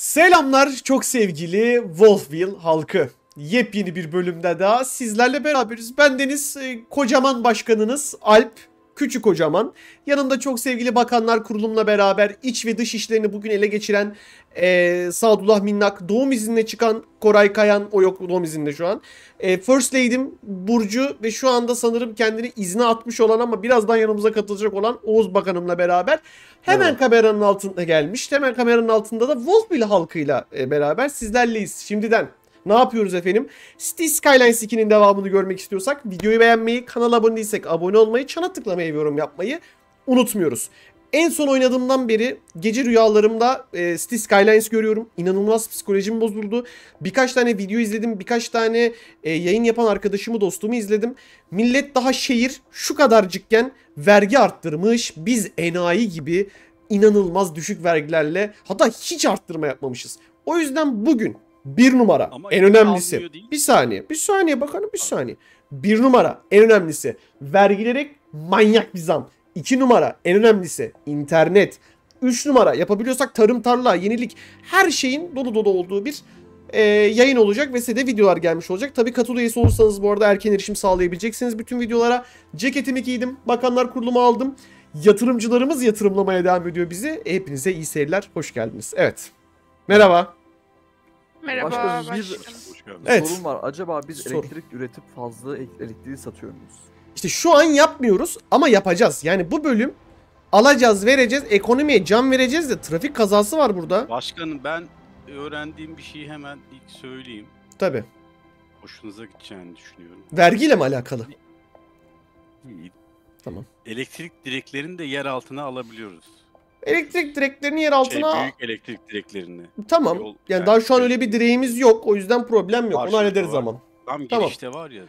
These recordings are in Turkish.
Selamlar çok sevgili Wolfville halkı. Yepyeni bir bölümde daha sizlerle beraberiz. Bendeniz e, kocaman başkanınız Alp Küçük Kocaman. Yanımda çok sevgili bakanlar kurulumla beraber iç ve dış işlerini bugün ele geçiren e, Sadullah Minnak, doğum iznine çıkan Koray Kayan, o yok doğum izninde şu an. E, First Lady'm Burcu ve şu anda sanırım kendini izne atmış olan ama birazdan yanımıza katılacak olan Oğuz Bakanımla beraber hemen Evet. kameranın altında gelmiş. Hemen kameranın altında da Wolfville halkıyla e, beraber sizlerleyiz. Şimdiden ne yapıyoruz efendim? City Skylines 2'nin devamını görmek istiyorsak videoyu beğenmeyi, kanala abone değilsek abone olmayı, çana tıklamayı yorum yapmayı unutmuyoruz. En son oynadığımdan beri gece rüyalarımda e, City Skylines görüyorum. İnanılmaz psikolojim bozuldu. Birkaç tane video izledim. Birkaç tane e, yayın yapan arkadaşımı, dostumu izledim. Millet daha şehir şu kadarcıkken vergi arttırmış. Biz enayi gibi inanılmaz düşük vergilerle hatta hiç arttırma yapmamışız. O yüzden bugün bir numara Ama en önemlisi. Bir saniye. Bir saniye bakalım bir saniye. Bir numara en önemlisi. Vergileri manyak bir zam. İki numara en önemlisi. internet. Üç numara yapabiliyorsak tarım tarla yenilik her şeyin dolu dolu olduğu bir e, yayın olacak ve size de videolar gelmiş olacak. Tabii katıl üyesi olursanız bu arada erken erişim sağlayabileceksiniz bütün videolara. Ceketimi giydim. Bakanlar kurulumu aldım. Yatırımcılarımız yatırımlamaya devam ediyor bizi. Hepinize iyi seyirler. Hoş geldiniz. Evet. Merhaba. Merhaba Başka bir-. Evet. Sorun var. Acaba biz Sor. elektrik üretip fazla ek- elektriği satıyor muyuz? İşte şu an yapmıyoruz ama yapacağız. Yani bu bölüm alacağız, vereceğiz, ekonomiye can vereceğiz de trafik kazası var burada. Başkanım ben öğrendiğim bir şeyi hemen ilk söyleyeyim. Tabii. Hoşunuza gideceğini düşünüyorum. Vergiyle mi alakalı? İyi. Tamam. Elektrik direklerini de yer altına alabiliyoruz. Elektrik direklerini yer Şey, altına... büyük elektrik direklerini. tamam. yol- Yani yani daha şu an şey- öyle bir direğimiz yok. O yüzden problem yok. Onu hallederiz var. ama. Tam Tamam. girişte var ya.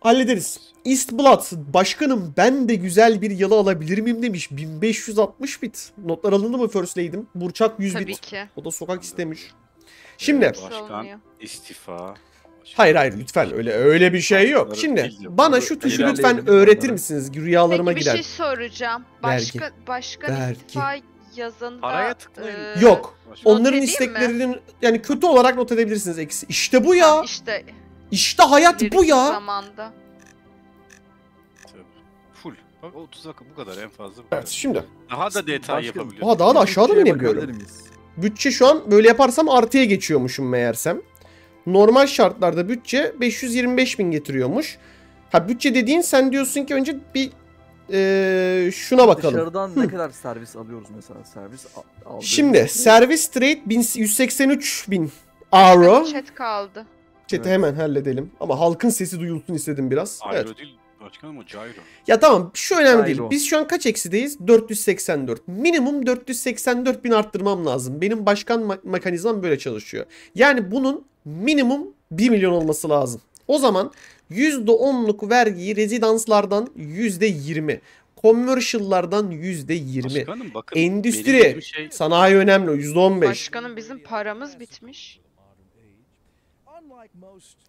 Hallederiz. East Blood. Başkanım ben de güzel bir yalı alabilir miyim demiş. 1560 bit. Notlar alındı mı First Lady'm? Burçak 100 Tabii bit. ki. O da sokak istemiş. Şimdi Başkan. istifa. Hayır hayır lütfen öyle öyle bir şey yok. Şimdi bana şu tuşu lütfen öğretir misiniz? Rüyalarıma Peki bir girer. şey soracağım. Başka, başkan Vergi. istifa yazında... Paraya tıklayın. e, Yok. Not Onların edeyim mi? isteklerinin yani kötü olarak not edebilirsiniz eksi. İşte bu ya. İşte İşte hayat bu ileriki ya. zamanda. Full. Bak 30 dakika bu kadar en fazla. bu Evet kadar. şimdi. Daha da detay Başkanım, yapabiliyoruz. Oha daha da aşağıda mı Bütçeye inebiliyorum? Bütçe şu an böyle yaparsam artıya geçiyormuşum meğersem. Normal şartlarda bütçe 525 bin getiriyormuş. Ha bütçe dediğin sen diyorsun ki önce bir eee, şuna bakalım. Dışarıdan Hı. ne kadar servis alıyoruz mesela? Servis a- aldığımız Şimdi için- servis trade 183 bin euro. Chat kaldı. Chat'i Evet. hemen halledelim. Ama halkın sesi duyulsun istedim biraz. Aero Evet. değil başkanım o gyro. Ya tamam şu önemli değil. Gyro. Biz şu an kaç eksideyiz? 484. Minimum 484 bin arttırmam lazım. Benim başkan ma- mekanizmam böyle çalışıyor. Yani bunun minimum 1 milyon olması lazım. O zaman %10'luk vergiyi rezidanslardan %20. Commercial'lardan %20. Başkanım bakın. Endüstri, Şey, Sanayi önemli %15. Başkanım bizim paramız bitmiş.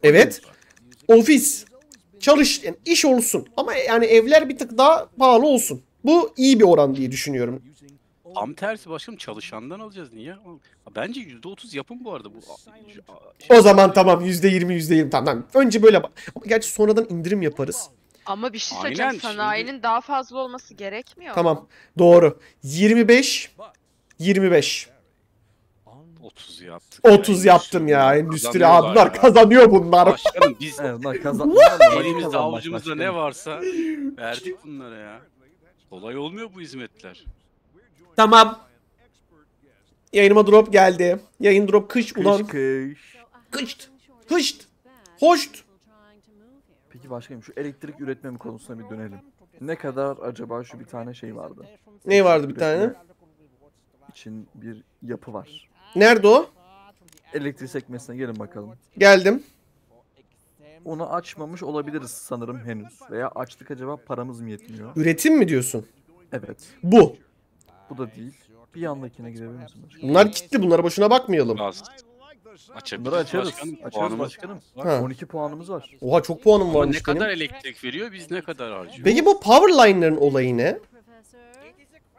Evet. Ofis. Çalış, yani iş olsun. Ama yani evler bir tık daha pahalı olsun. Bu iyi bir oran diye düşünüyorum. Tam tersi başkanım çalışandan alacağız niye? Bence %30 yapın bu arada bu. şey- O zaman tamam %20 %20 tamam. tamam. Önce böyle. Ama gerçi sonradan indirim yaparız. Ama bir şey söyleyeceğim. şimdi- Sanayinin daha fazla olması gerekmiyor Tamam. mu? Doğru. 25 25. 30 yaptık. 30 yaptım ya. Endüstri abiler ya. kazanıyor bunlar. Başkanım biz Evet, bunlar kazan. elimizde avucumuzda ne varsa verdik bunlara ya. Kolay olmuyor bu hizmetler. Tamam. Yayınıma drop geldi. Yayın drop kış ulan. Kış kış. Kışt. Hışt. Hoşt. Peki başkanım şu elektrik üretmem konusuna bir dönelim. Ne kadar acaba şu bir tane şey vardı? Ne vardı bir tane? İçin bir yapı var. Nerede o? Elektrik sekmesine gelin bakalım. Geldim. Onu açmamış olabiliriz sanırım henüz. Veya açtık acaba paramız mı yetmiyor? Üretim mi diyorsun? Evet. Bu. Bu da değil. Bir yandakine girebilir misin başkanım? Bunlar kilitli. Bunlara boşuna bakmayalım. Açabiliriz Bunları açarız. başkanım. Açarız Puanımız başkanım. var. Ha. 12 puanımız var. Oha çok puanım Ama ne benim. kadar elektrik veriyor biz ne kadar harcıyoruz? Peki bu power line'ların olayı ne?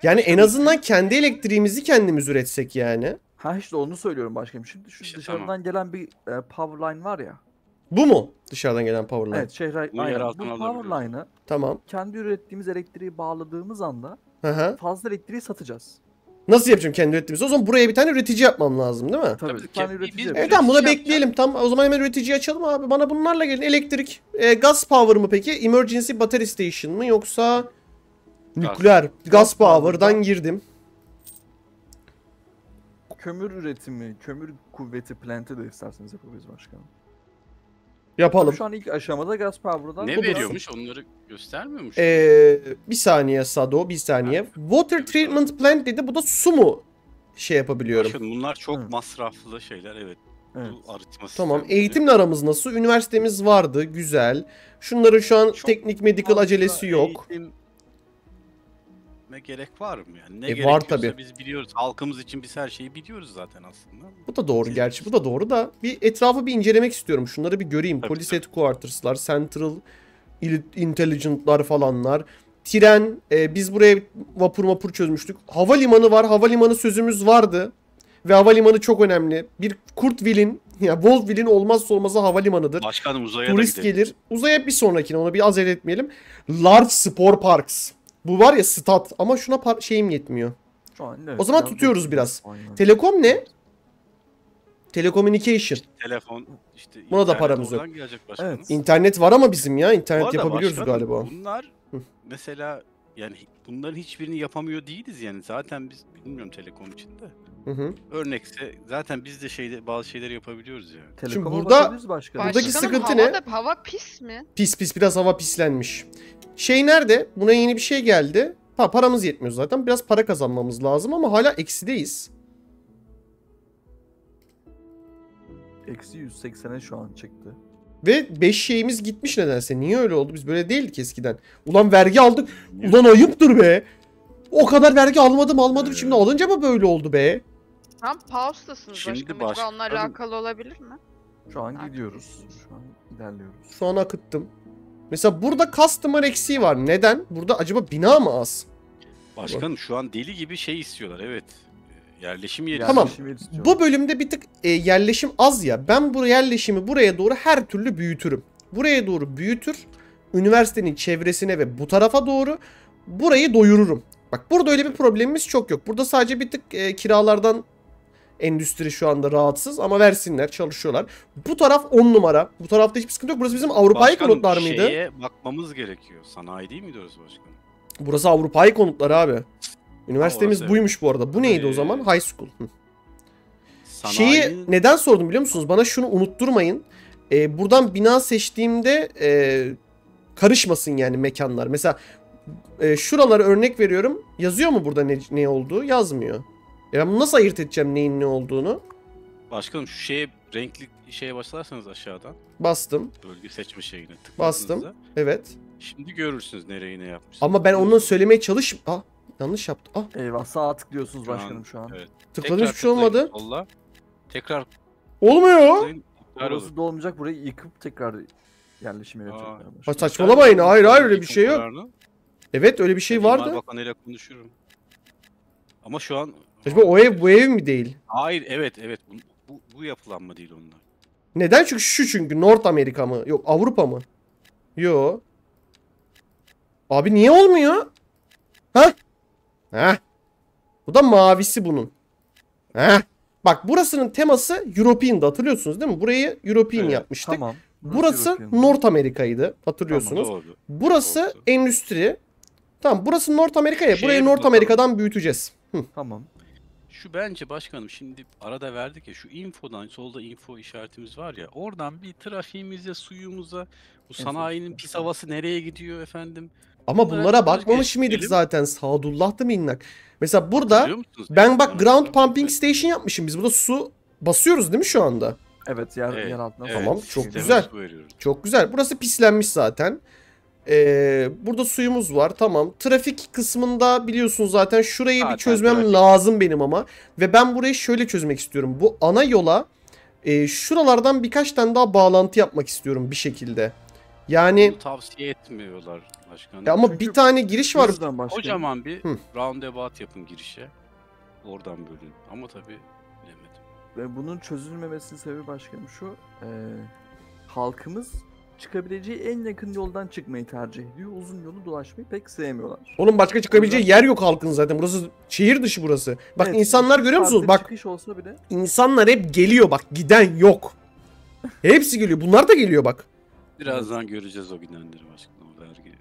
Yani en azından kendi elektriğimizi kendimiz üretsek yani. Ha işte onu söylüyorum başkanım. Şimdi şu İşte dışarıdan tamam. gelen bir e, power line var ya. Bu mu? Dışarıdan gelen powerline. Evet şehre aynen. Bu power line'ı Tamam. kendi ürettiğimiz elektriği bağladığımız anda Hı hı. fazla elektriği satacağız. Nasıl yapacağım kendi ürettiğimizi? O zaman buraya bir tane üretici yapmam lazım değil mi? Tabii, Tabii, bir tane üretici biz- Evet tamam buna bekleyelim. Tam o zaman hemen üreticiyi açalım abi. Bana bunlarla gelin. Elektrik, e, gaz power mı peki? Emergency battery station mı yoksa nükleer? Gaz, Gaz power'dan power'dan- girdim. Kömür üretimi, kömür kuvveti plant'i de isterseniz yapabiliriz başkanım. Yapalım. Şu an ilk aşamada gaz power'dan Ne veriyormuş onları göstermiyormuş. Ee, bir saniye Sado, bir saniye. Water treatment plant dedi. Bu da su mu şey yapabiliyorum? Başkanım bunlar çok Evet. masraflı şeyler evet. Evet. Bu arıtma Tamam. Eğitimle aramız nasıl? Üniversitemiz vardı. Güzel. Şunların şu an Çok teknik medical acelesi yok. Eğitime gerek var mı yani? Ne E, var tabii. biz biliyoruz. Halkımız için biz her şeyi biliyoruz zaten aslında. Bu da doğru Siz- gerçi. Bu da doğru da bir etrafı bir incelemek istiyorum. Şunları bir göreyim. Tabii, Police tabii. Headquarters'lar, Central Intelligent'lar falanlar. Tren, e, biz buraya vapur vapur çözmüştük. Havalimanı var. Havalimanı sözümüz vardı. Ve havalimanı çok önemli. Bir Kurtville'in, ya Wolfville'in olmazsa olmazı havalimanıdır. Başkanım uzaya Turist da gidelim. gelir. Uzaya bir sonrakine onu bir acele etmeyelim. Large Spor Parks. Bu var ya stat ama şuna par- şeyim yetmiyor. Şu an evet, O zaman tutuyoruz biraz. Aynen. Telekom ne? Telecommunication. Telefon işte Buna da paramız yok. Evet. İnternet var ama bizim ya. İnternet yapabiliyoruz başkanım, galiba. Bunlar Hı. mesela yani bunların hiçbirini yapamıyor değiliz yani. Zaten biz bilmiyorum telekom içinde. Hı hı. Örnekse zaten biz de şeyde bazı şeyleri yapabiliyoruz yani. Telekoma burada- başkanım. Buradaki Başkanım sıkıntı ne? havada, hava pis mi? Pis pis biraz hava pislenmiş. Şey nerede? Buna yeni bir şey geldi. Ha paramız yetmiyor zaten. Biraz para kazanmamız lazım ama hala eksideyiz. Eksi 180'e şu an çıktı. Ve 5 şeyimiz gitmiş nedense. Niye öyle oldu? Biz böyle değildik eskiden. Ulan vergi aldık. Ulan ayıptır be. O kadar vergi almadım almadım. Şimdi alınca mı böyle oldu be? Tam pause'tasınız Şimdi başkanım. Acaba onunla alakalı olabilir mi? Şu an gidiyoruz. Şu an ilerliyoruz. Şu an akıttım. Mesela burada customer eksiği var. Neden? Burada acaba bina mı az? Başkanım şu an deli gibi şey istiyorlar evet. Yerleşim yeri. Tamam. Yerleşim. Bu bölümde bir tık e, yerleşim az ya. Ben bu yerleşimi buraya doğru her türlü büyütürüm. Buraya doğru büyütür. Üniversitenin çevresine ve bu tarafa doğru burayı doyururum. Bak burada öyle bir problemimiz çok yok. Burada sadece bir tık e, kiralardan endüstri şu anda rahatsız ama versinler çalışıyorlar. Bu taraf 10 numara. Bu tarafta hiçbir sıkıntı yok. Burası bizim Avrupa'yı konutlar mıydı? Şeye bakmamız gerekiyor. Sanayi değil miydi orası başkanım? Burası Avrupa'yı konutları abi. Üniversitemiz orası buymuş bu arada. Bu neydi o zaman? High school. Hı. Sanayi... Şeyi neden sordum biliyor musunuz? Bana şunu unutturmayın. Ee, buradan bina seçtiğimde e, karışmasın yani mekanlar. Mesela e, şuralara örnek veriyorum. Yazıyor mu burada ne, ne olduğu? Yazmıyor. E ben bunu nasıl ayırt edeceğim neyin ne olduğunu? Başkanım şu şeye renkli şeye başlarsanız aşağıdan Bastım. bölge seçme şeyine Bastım. Evet. Şimdi görürsünüz nereyi ne yapmış. Ama ben onu söylemeye çalış... Ah yanlış yaptım. Ah Eyvah sağa tıklıyorsunuz başkanım şu an. evet. tıkladım Tekrar hiçbir şey olmadı. solla. Tekrar Olmuyor. tıklayın. Orası da olmayacak burayı yıkıp tekrar yerleşim başkanım. saçmalamayın. Hayır hayır öyle bir şey yok. Kararını. Evet öyle bir şey Ben İmar vardı. Bakanı'yla konuşurum. Ama şu an Acaba o ev bu ev mi değil? Hayır evet evet bu, bu, bu yapılanma değil onlar. Neden? Çünkü şu çünkü North Amerika mı? Yok Avrupa mı? Yo. Abi niye olmuyor? Ha? Ha? Bu da mavisi bunun. Ha? Bak burasının teması European'dı hatırlıyorsunuz değil mi? Burayı European Evet, yapmıştık. Tamam. Burası European. North Amerika'ydı hatırlıyorsunuz. Doğru. burası Doğru. endüstri. Tamam burası North Amerika ya. Şeye Burayı North. Amerika'dan büyüteceğiz. Hı. Tamam. Şu bence başkanım şimdi arada verdik ya şu infodan solda info işaretimiz var ya oradan bir trafiğimize suyumuza bu sanayinin pis havası nereye gidiyor efendim. Ama Bunlara bakmamış mıydık zaten? Sadullah'tı minnak. Mesela burada? Ben bak ground pumping station yapmışım. Biz burada su basıyoruz değil mi şu anda? Evet yer, Evet, yer altına evet, Tamam, çok güzel. Çok güzel. Burası pislenmiş zaten. Ee, burada suyumuz var. Tamam. Trafik kısmında biliyorsunuz zaten şurayı bir Zaten çözmem trafik. lazım benim ama. Ve ben burayı şöyle çözmek istiyorum. Bu ana yola e, şuralardan birkaç tane daha bağlantı yapmak istiyorum bir şekilde. Yani Bunu tavsiye etmiyorlar başkanım. ya ama Çünkü bir tane giriş var. Kocaman bir Hı. roundabout yapın girişe. Oradan bölün. Ama tabii bilemedim. ve bunun çözülmemesinin sebebi başkanım şu. e, halkımız çıkabileceği en yakın yoldan çıkmayı tercih ediyor. Uzun yolu dolaşmayı pek sevmiyorlar. Oğlum başka çıkabileceği yer yok halkın zaten. Burası şehir dışı burası. Bak Evet, insanlar görüyor musunuz? Bak çıkış olsa bile insanlar hep geliyor bak. Giden yok. Hepsi geliyor. Bunlar da geliyor bak. Birazdan göreceğiz o gidenleri başkanım. Vergi.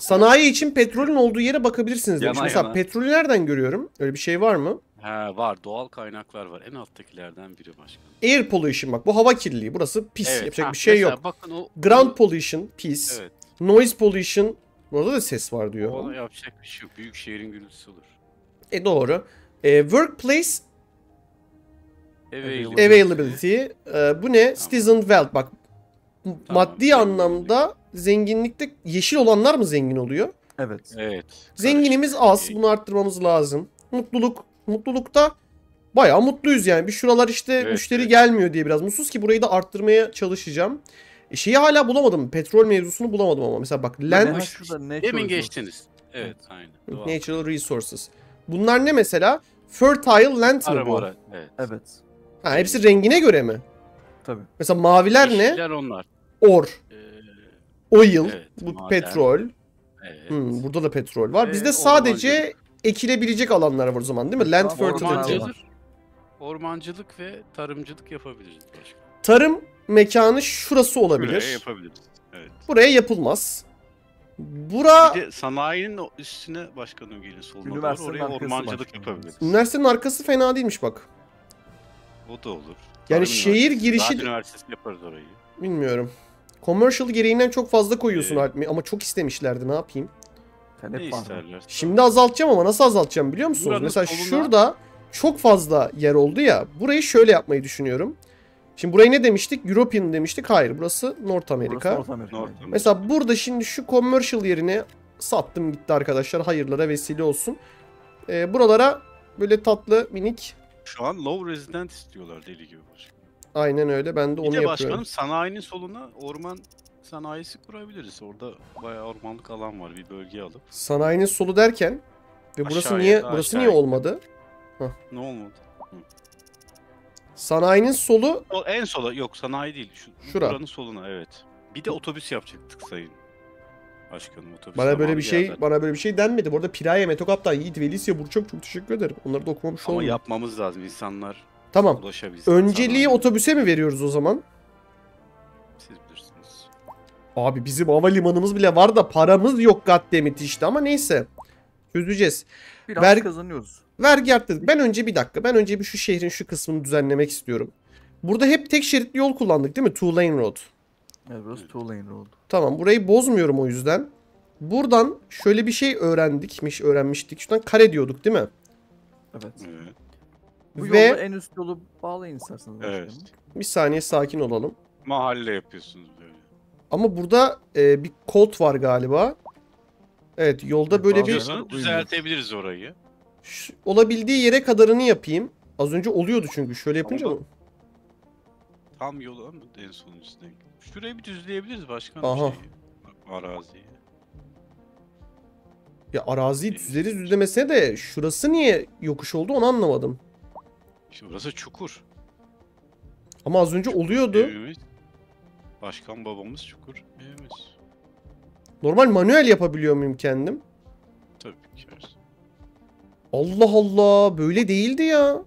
Sanayi için petrolün olduğu yere bakabilirsiniz demiş. Yana Mesela yana. petrolü nereden görüyorum? Öyle bir şey var mı? Ha var doğal kaynaklar var. En alttakilerden biri başkanım. Air pollution bak bu hava kirliliği. Burası pis. Evet, Yapacak ha, bir şey yok. Bakın o Ground pollution pis. Evet. Noise pollution. Burada da ses var diyor. O yapacak bir şey yok. Büyük şehrin gürültüsü olur. E doğru. E, workplace Availability. availability. E, bu ne? Citizen wealth. Bak m- maddi zenginlik. anlamda zenginlikte yeşil olanlar mı zengin oluyor? evet. Evet. Zenginimiz az. Bunu arttırmamız lazım. Mutluluk. Mutlulukta bayağı mutluyuz yani. Bir şuralar işte Evet, müşteri evet. gelmiyor diye biraz mutsuz ki burayı da arttırmaya çalışacağım. E, şeyi hala bulamadım. Petrol mevzusunu bulamadım ama. Mesela bak land Demin geçtiniz. Evet. Doğal. natural resources. Bunlar ne mesela? Fertile land Ara bu? Evet. Evet. Ha, hepsi rengine göre mi? Tabii. Mesela maviler ne? Yeşiller onlar. Or, Ee, oil, Evet, bu maden. petrol. evet. Hmm, burada da petrol var. Ee, Bizde sadece. Ekilebilecek alanlar var o zaman değil mi? Land fertility. ormancılık. Ve tarımcılık yapabiliriz başka. Tarım mekanı şurası olabilir. Buraya yapabiliriz. Evet. Buraya yapılmaz. Bura Bir de sanayinin üstüne başkanım gelin soluna doğru Üniversitenin oraya ormancılık yapabiliriz. üniversitenin arkası fena değilmiş bak. O da olur. Yani Tarım şehir girişi- Ziraat üniversitesi yaparız orayı. Bilmiyorum. Commercial gereğinden çok fazla koyuyorsun. Alp ama çok istemişlerdi ne yapayım? Sen Ne var. isterler? Şimdi azaltacağım ama nasıl azaltacağım biliyor musunuz? Buranın Mesela soluna- şurada çok fazla yer oldu ya. Burayı şöyle yapmayı düşünüyorum. Şimdi burayı ne demiştik? European demiştik. Hayır burası North Amerika. Burası North Amerika. North Amerika. Mesela burada şimdi şu commercial yerini sattım gitti arkadaşlar. Hayırlara vesile olsun. Ee, buralara böyle tatlı minik Şu an low resident istiyorlar deli gibi başkanım. aynen öyle ben de Bir onu de yapıyorum. başkanım sanayinin soluna orman sanayisi kurabiliriz. Orada bayağı ormanlık alan var bir bölge alıp. Sanayinin solu derken ve burası Aşağıya, niye burası niye aşağıya. olmadı? Ne olmadı? Sanayinin solu O en sola yok sanayi değil. Şu, Şura. Buranın soluna evet. Bir de otobüs yapacaktık sayın. Başkanım otobüs. bana böyle bir şey geldi. bana böyle bir şey denmedi. Bu arada Piraye, Metokaptan, Yiğit ve Lisya Burçok çok teşekkür ederim. Onları da okumamış Ama yapmamız lazım insanlar Tamam. Önceliği sanayiye. otobüse mi veriyoruz o zaman? Siz bilirsiniz. Abi bizim havalimanımız bile var da paramız yok goddammit işte ama neyse. Çözeceğiz. Biraz Ver- kazanıyoruz. Vergi arttırdık. Ben önce bir dakika. Ben önce bir şu şehrin şu kısmını düzenlemek istiyorum. Burada hep tek şeritli yol kullandık değil mi? Two lane road. Evet burası two lane road. Tamam burayı bozmuyorum o yüzden. Buradan şöyle bir şey öğrendikmiş, öğrenmiştik. Şuradan kare diyorduk değil mi? Evet. Evet. Bu Ve- yolu en üst yolu bağlayın isterseniz Evet. Bir saniye sakin olalım. Mahalle yapıyorsunuz. Ama burada e, bir kod var galiba. Evet yolda böyle bir düzeltebiliriz orayı. Ş- olabildiği yere kadarını yapayım. Az önce oluyordu çünkü. Şöyle yapınca Ama mı? Tam yolu ama en son üstüne. Şurayı bir düzleyebiliriz başkanım Aha. şeyi. Araziyi. Ya araziyi düzleriz düzlemesine de şurası niye yokuş oldu onu anlamadım. İşte orası çukur. Ama az önce oluyordu. Evimiz. Başkan babamız çukur. Evimiz. Normal manuel yapabiliyor muyum kendim? Tabii ki. Allah Allah böyle değildi ya.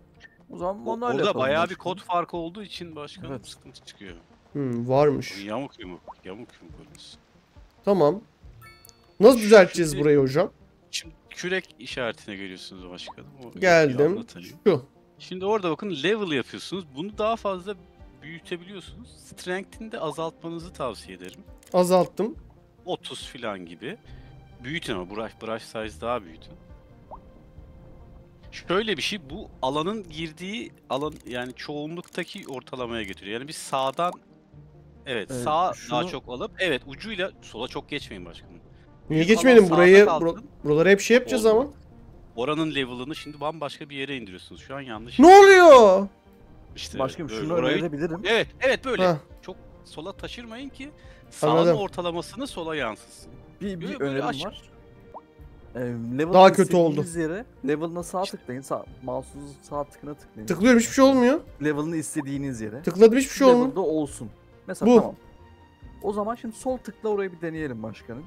O zaman manuel Orada yapalım bayağı bir kod farkı olduğu için başkanım Evet. sıkıntı çıkıyor. Hmm, varmış. Yamuk yumuk. Yamuk yumuk orası. Tamam. Nasıl düzelteceğiz Şimdi- burayı hocam? Şimdi kürek işaretine geliyorsunuz başkanım. O Geldim. Şu. Şimdi orada bakın level yapıyorsunuz. Bunu daha fazla büyütebiliyorsunuz. Strength'ini de azaltmanızı tavsiye ederim. Azalttım. 30 falan gibi. Büyütün ama brush, brush size daha büyütün. Şöyle bir şey bu alanın girdiği alan yani çoğunluktaki ortalamaya getiriyor. Yani biz sağdan evet, Evet, sağ daha şunu- çok alıp evet ucuyla sola çok geçmeyin başkanım. Niye geçmedim sağda burayı? bura- buraları hep şey yapacağız Oldu. ama. Oranın level'ını şimdi bambaşka bir yere indiriyorsunuz. Şu an yanlış. Ne oluyor? İşte Başkanım böyle şunu orayı- önerebilirim. Evet, evet böyle. Hah. Çok sola taşırmayın ki sağın Anladım. ortalamasını sola yansıtsın. Bir, bir böyle önerim aç- var. Ee, level Daha kötü istediğiniz Yere level'ına sağ tıklayın. Sağ, mouse'unuzun sağ tıkına tıklayın. Tıklıyorum hiçbir şey olmuyor. Level'ını istediğiniz yere. Tıkladım hiçbir şey olmuyor. Level'da olsun. Mesela Bu. tamam. O zaman şimdi sol tıkla orayı bir deneyelim başkanım.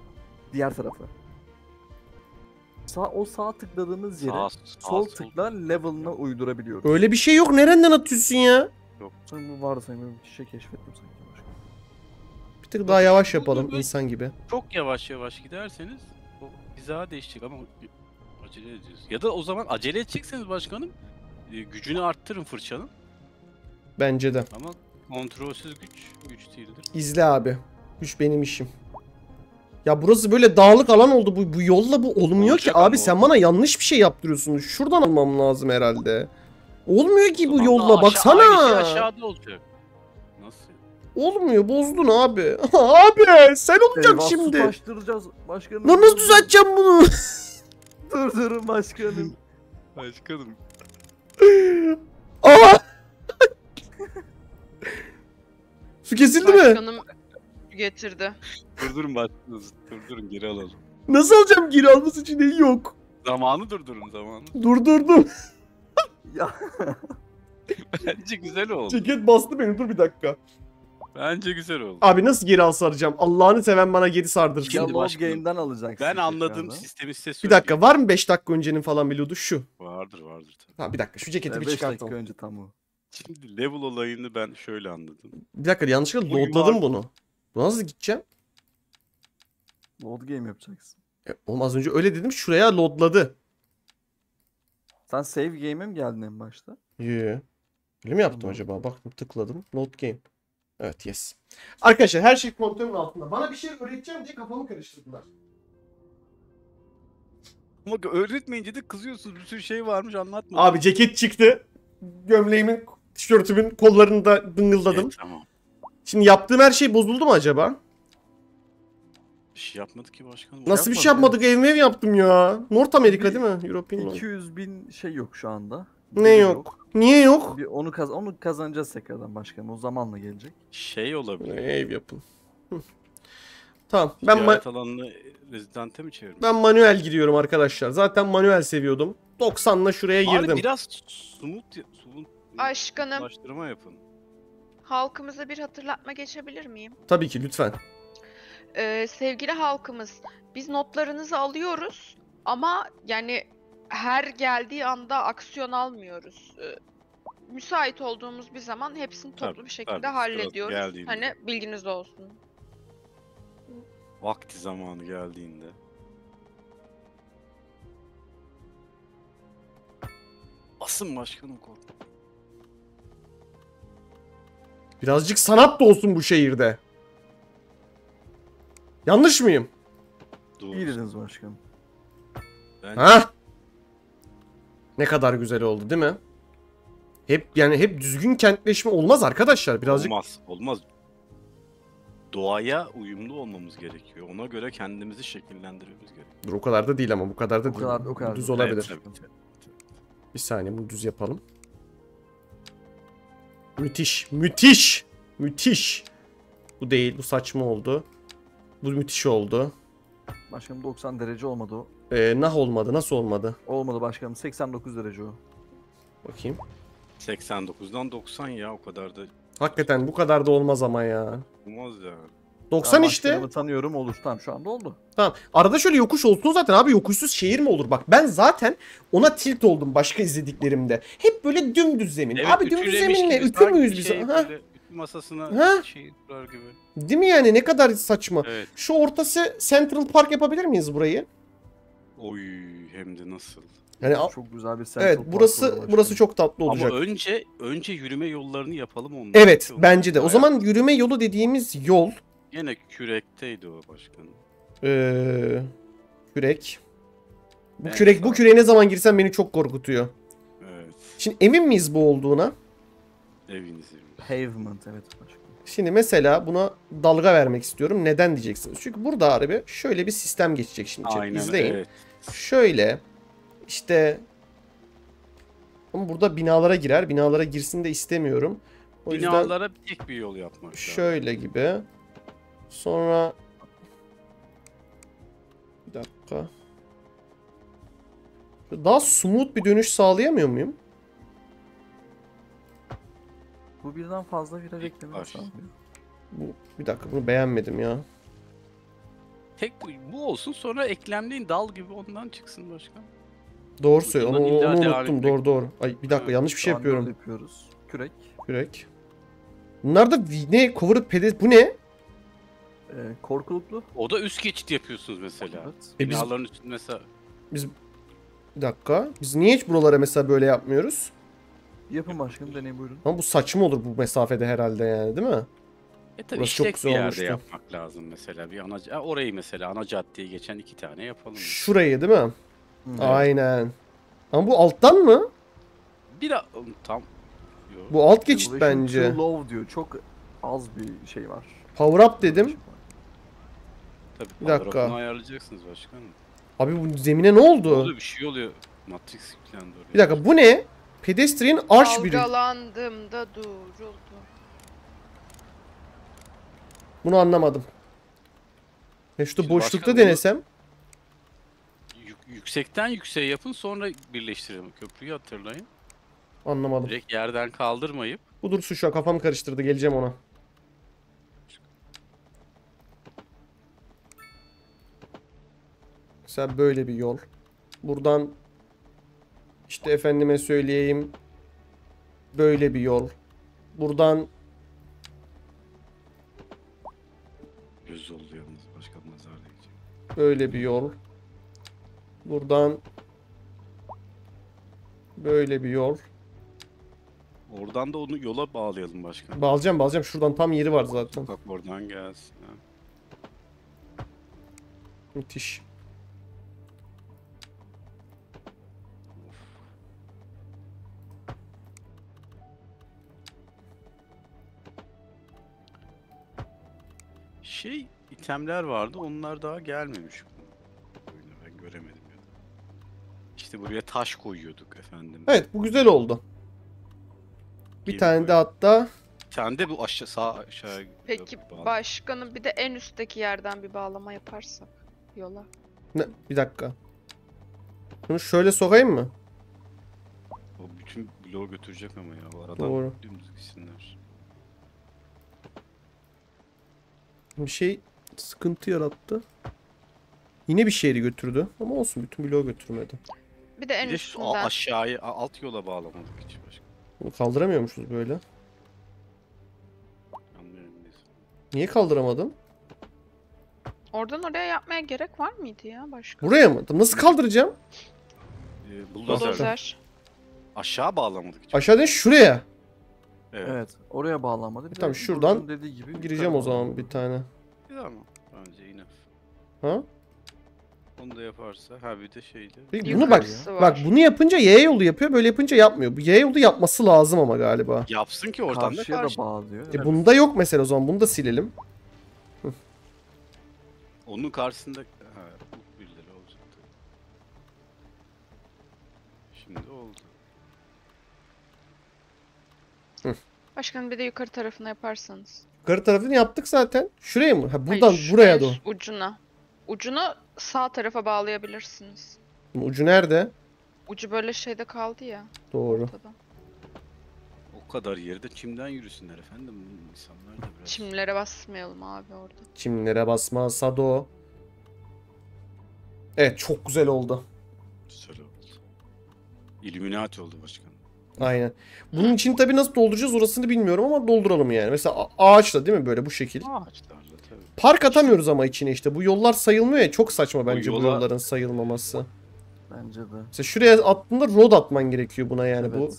Diğer tarafı. Sağ o sağ tıkladığımız yere Sağ, sol sağ, tıkla level'ına uydurabiliyoruz. Öyle bir şey yok. Nereden atıyorsun ya? Sanki bu vardı böyle bir şey keşfettim sanki. Bir tık daha yavaş yapalım insan gibi. Çok yavaş yavaş giderseniz o hiza değişecek ama acele ediyoruz. Ya da o zaman acele edecekseniz başkanım e, gücünü arttırın fırçanın Bence de. ama kontrolsüz güç güç değildir. İzle abi. Güç benim işim. Ya burası böyle dağlık alan oldu. Bu, bu yolla bu olmuyor Olacak ki. Abi ama sen o. bana yanlış bir şey yaptırıyorsun. Şuradan almam lazım herhalde. Olmuyor ki bu Tamam da yolla. aşağı- Baksana. Aynı şey aşağıda olacak. Nasıl? Olmuyor. Bozdun abi. abi sen olacak şimdi. Su taştıracağız başkanım. Lan nasıl düzelteceğim bunu? Dur durun başkanım. Başkanım. Aa! Su kesildi mi? Başkanım getirdi. Durdurun başkanım. Durdurun geri alalım. Nasıl alacağım geri alması için neyi yok. Zamanı durdurun zamanı. Durdurdum. ya Bence güzel oldu. Ceket bastı beni. Dur bir dakika. Bence güzel oldu. Abi nasıl geri al saracağım? Allah'ını seven bana geri sardırsın. Şimdi ya başkanım, game'den alacaksın. Ben anladım tekrardan. sistemi size Bir söyleyeyim. dakika var mı 5 dakika öncenin falan bir loot'u? Şu. Vardır vardır tabii. Ha bir dakika şu ceketi Ya bir beş dakika çıkartalım. önce tam o. Şimdi level olayını ben şöyle anladım. Bir dakika yanlışlıkla loadladım bunu. Bu nasıl gideceğim? Load game yapacaksın. E, oğlum az önce öyle dedim şuraya loadladı. Sen save game'e mi geldin en başta? Yee. Öyle mi yaptım Tamam. acaba? Bak tıkladım. Load game. Evet yes. Arkadaşlar her şey kontrolün altında. Bana bir şey öğreteceğim diye kafamı karıştırdılar. Ama öğretmeyince de kızıyorsunuz. Bir sürü şey varmış anlatmadın. Abi ceket çıktı. Gömleğimin, tişörtümün kollarını da dıngıldadım. Evet, tamam. Şimdi yaptığım her şey bozuldu mu acaba? Bir şey yapmadık ki başkanım. Nasıl bir şey Yapmadı. yapmadık? Evime mi yaptım ya? North Amerika değil mi? European North. 200 bin şey yok şu anda. Ne Biri yok? Niye yok? Bir onu kaz onu kazanacağız tekrardan başkanım. O zamanla gelecek. Şey olabilir. Ev yapın. Tamam. Ben Ticaret alanını rezidante mi çevirmiş? ben manuel giriyorum arkadaşlar. Zaten manuel seviyordum. 90'la şuraya Bari girdim. biraz smooth, smooth Başkanım. ulaştırma yapın. Halkımıza bir hatırlatma geçebilir miyim? Tabii ki lütfen. Ee, sevgili halkımız, biz notlarınızı alıyoruz ama yani her geldiği anda aksiyon almıyoruz. Ee, müsait olduğumuz bir zaman hepsini toplu Tabii, bir şekilde tabii, hallediyoruz. geldiğinde. Hani bilginiz olsun. Vakti zamanı geldiğinde. Asın başkanım kork. Birazcık sanat da olsun bu şehirde. Yanlış mıyım? Doğru. İyi dediniz başkanım. Bence Ha? Ne kadar güzel oldu değil mi? Hep yani hep düzgün kentleşme olmaz arkadaşlar. Birazcık Olmaz, olmaz. Doğaya uyumlu olmamız gerekiyor. Ona göre kendimizi şekillendirmemiz gerekiyor. Dur o kadar da değil ama bu kadar da O değil. kadar o kadar. Düz olabilir. Evet, tabii. Bir saniye bunu düz yapalım. Müthiş. Müthiş. Müthiş. Bu değil. Bu saçma oldu. Bu müthiş oldu. Başkanım 90 derece olmadı o. Ee, nah olmadı. Nasıl olmadı? Olmadı başkanım 89 derece o. Bakayım. 89'dan 90 ya o kadar da Hakikaten bu kadar da olmaz ama ya. olmaz ya. 90 Ben işte. tanıyorum olur. Tamam şu anda oldu. Tamam. Arada şöyle yokuş olsun zaten abi yokuşsuz şehir mi olur? Bak ben zaten ona tilt oldum başka izlediklerimde. Hep böyle dümdüz zemin. abi dümdüz zeminle ütü müyüz biz? şey Ha? böyle ütü masasına Ha? şey kurar gibi. Değil mi yani ne kadar saçma. Evet. Şu ortası Central Park yapabilir miyiz burayı? Oy hem de nasıl. Yani Çok güzel bir Central evet Park burası burası çok tatlı olacak. Ama önce önce yürüme yollarını yapalım ondan. Evet bence de. O zaman yürüme yolu dediğimiz yol Gene kürekteydi o başkanım. ee, kürek. Bu Evet, kürek bu tamam. küreğe ne zaman girsem beni çok korkutuyor. Evet. Şimdi emin miyiz bu olduğuna? Eviniz eviniz. Pavement evet başkanım. Şimdi mesela buna dalga vermek istiyorum. Neden diyeceksiniz? Çünkü burada abi şöyle bir sistem geçecek şimdi. Aynen İzleyin. evet. Şöyle işte ama burada binalara girer. Binalara girsin de istemiyorum. O yüzden Binalara tek bir yol yapmak lazım. şöyle gibi. Sonra bir dakika. Daha smooth bir dönüş sağlayamıyor muyum? Bu birden fazla viraj eklemeni Var. sağlıyor. Bu, bir dakika bunu beğenmedim ya. Tek bu, olsun sonra eklemliğin dal gibi ondan çıksın başkan. Doğru söylüyor. Onu, onu unuttum. Doğru doğru. Ay bir dakika Evet, yanlış bir şey yapıyorum. yapıyoruz. Kürek. Yürek. Bunlar da ne? Cover pedes. Bu ne? E, korkuluklu. O da üst geçit yapıyorsunuz mesela. Evet. E biz- Binaların üstünde mesela Bir dakika. Biz niye hiç buralara mesela böyle yapmıyoruz? Yapın başkanım deneyin buyurun. Ama bu saçma olur bu mesafede herhalde yani değil mi? E tabii Burası çok güzel bir yerde olmuştu. yapmak lazım mesela. Bir ana, ha, orayı mesela ana caddeye geçen iki tane yapalım. Şurayı değil mi? Hı. Aynen. Ama bu alttan mı? Bir a- tam Yo. Bu alt geçit bence. too low diyor. Çok az bir şey var. Power up dedim. Tabii Bir dakika. ayarlayacaksınız başkanım. Abi bu zemine ne oldu? Oluyor bir şey oluyor. Matrix yüklendi oraya. Bir dakika bu ne? Pedestrian arch biri. Dalgalandım da duruldu. Bunu anlamadım. Ya şurada Şimdi boşlukta denesem. Yük- yüksekten yükseğe yapın sonra birleştirelim. Köprüyü hatırlayın. Anlamadım. Direkt yerden kaldırmayıp Bu dursun şu an kafam karıştırdı. Geleceğim ona. Mesela böyle bir yol. Buradan işte efendime söyleyeyim böyle bir yol. Buradan göz yalnız başka nazar değecek. böyle bir yol. Buradan böyle bir yol. Oradan da onu yola bağlayalım başkanım. Bağlayacağım bağlayacağım. Şuradan tam yeri var zaten. Sokak oradan gelsin. ha. Müthiş. Şey itemler vardı onlar daha gelmemiş. Oyuna ben göremedim ya da. İşte buraya taş koyuyorduk efendim. Evet bu güzel oldu. Bir Geri tane de koyalım. hatta Bir tane de bu aşağı sağ aşağı Peki bağlı. başkanım bir de en üstteki yerden bir bağlama yaparsak yola. ne, bir dakika. Bunu şöyle sokayım mı? O bütün bloğu götürecek ama ya. O aradan Doğru. dümdüz gitsinler. Bir şey sıkıntı yarattı. Yine bir şehri götürdü ama olsun bütün bloğu götürmedi. Bir de en Bir de şu üstünden. aşağıya a- alt yola bağlamadık hiç başka. Bunu kaldıramıyormuşuz böyle. Anlıyorum neyse. Niye kaldıramadım? Oradan oraya yapmaya gerek var mıydı ya başkanım? Buraya mı? Nasıl kaldıracağım? Ee, buldozer. Bulldozer. Aşağı bağlamadık hiç. Aşağıdan şuraya. Evet. Evet. Oraya bağlanmadı. Bir de Tamam, şuradan Burcu'nun dediği gibi Gireceğim o zaman bir tane. Güzel ama bence enough. Ha? Onu da yaparsa ha bir de şeyde. Peki bunu bak. Yukarısı var. Bak bunu yapınca Y yolu yapıyor. Böyle yapınca yapmıyor. Bu Y yolu yapması lazım ama galiba. Yapsın ki oradan da Karşıya karşı. da bağlıyor. E bunda yok mesela o zaman. Bunu da silelim. Onun karşısında ha bu birileri olacaktı. Şimdi oldu. Başkanım bir de yukarı tarafına yaparsanız. Yukarı tarafını yaptık zaten. Şuraya mı? Ha buradan Hayır, buraya doğru. Ucuna. Ucunu sağ tarafa bağlayabilirsiniz. Ucu nerede? Ucu böyle şeyde kaldı ya. Doğru. Ortada. O kadar yerde çimden yürüsünler efendim. Bu insanlar da biraz Çimlere basmayalım abi orada. Çimlere basma. Sado. Evet çok güzel oldu. güzel oldu. Illuminati oldu başkanım. Aynen. Bunun için tabii nasıl dolduracağız orasını bilmiyorum ama dolduralım yani. Mesela ağaçla değil mi böyle bu şekil. Ağaçlarla tabii. Park atamıyoruz ama içine işte. Bu yollar sayılmıyor ya. Çok saçma bence bu yola- yolların sayılmaması. Bence de. Mesela şuraya attığında road atman gerekiyor buna yani bu. Evet.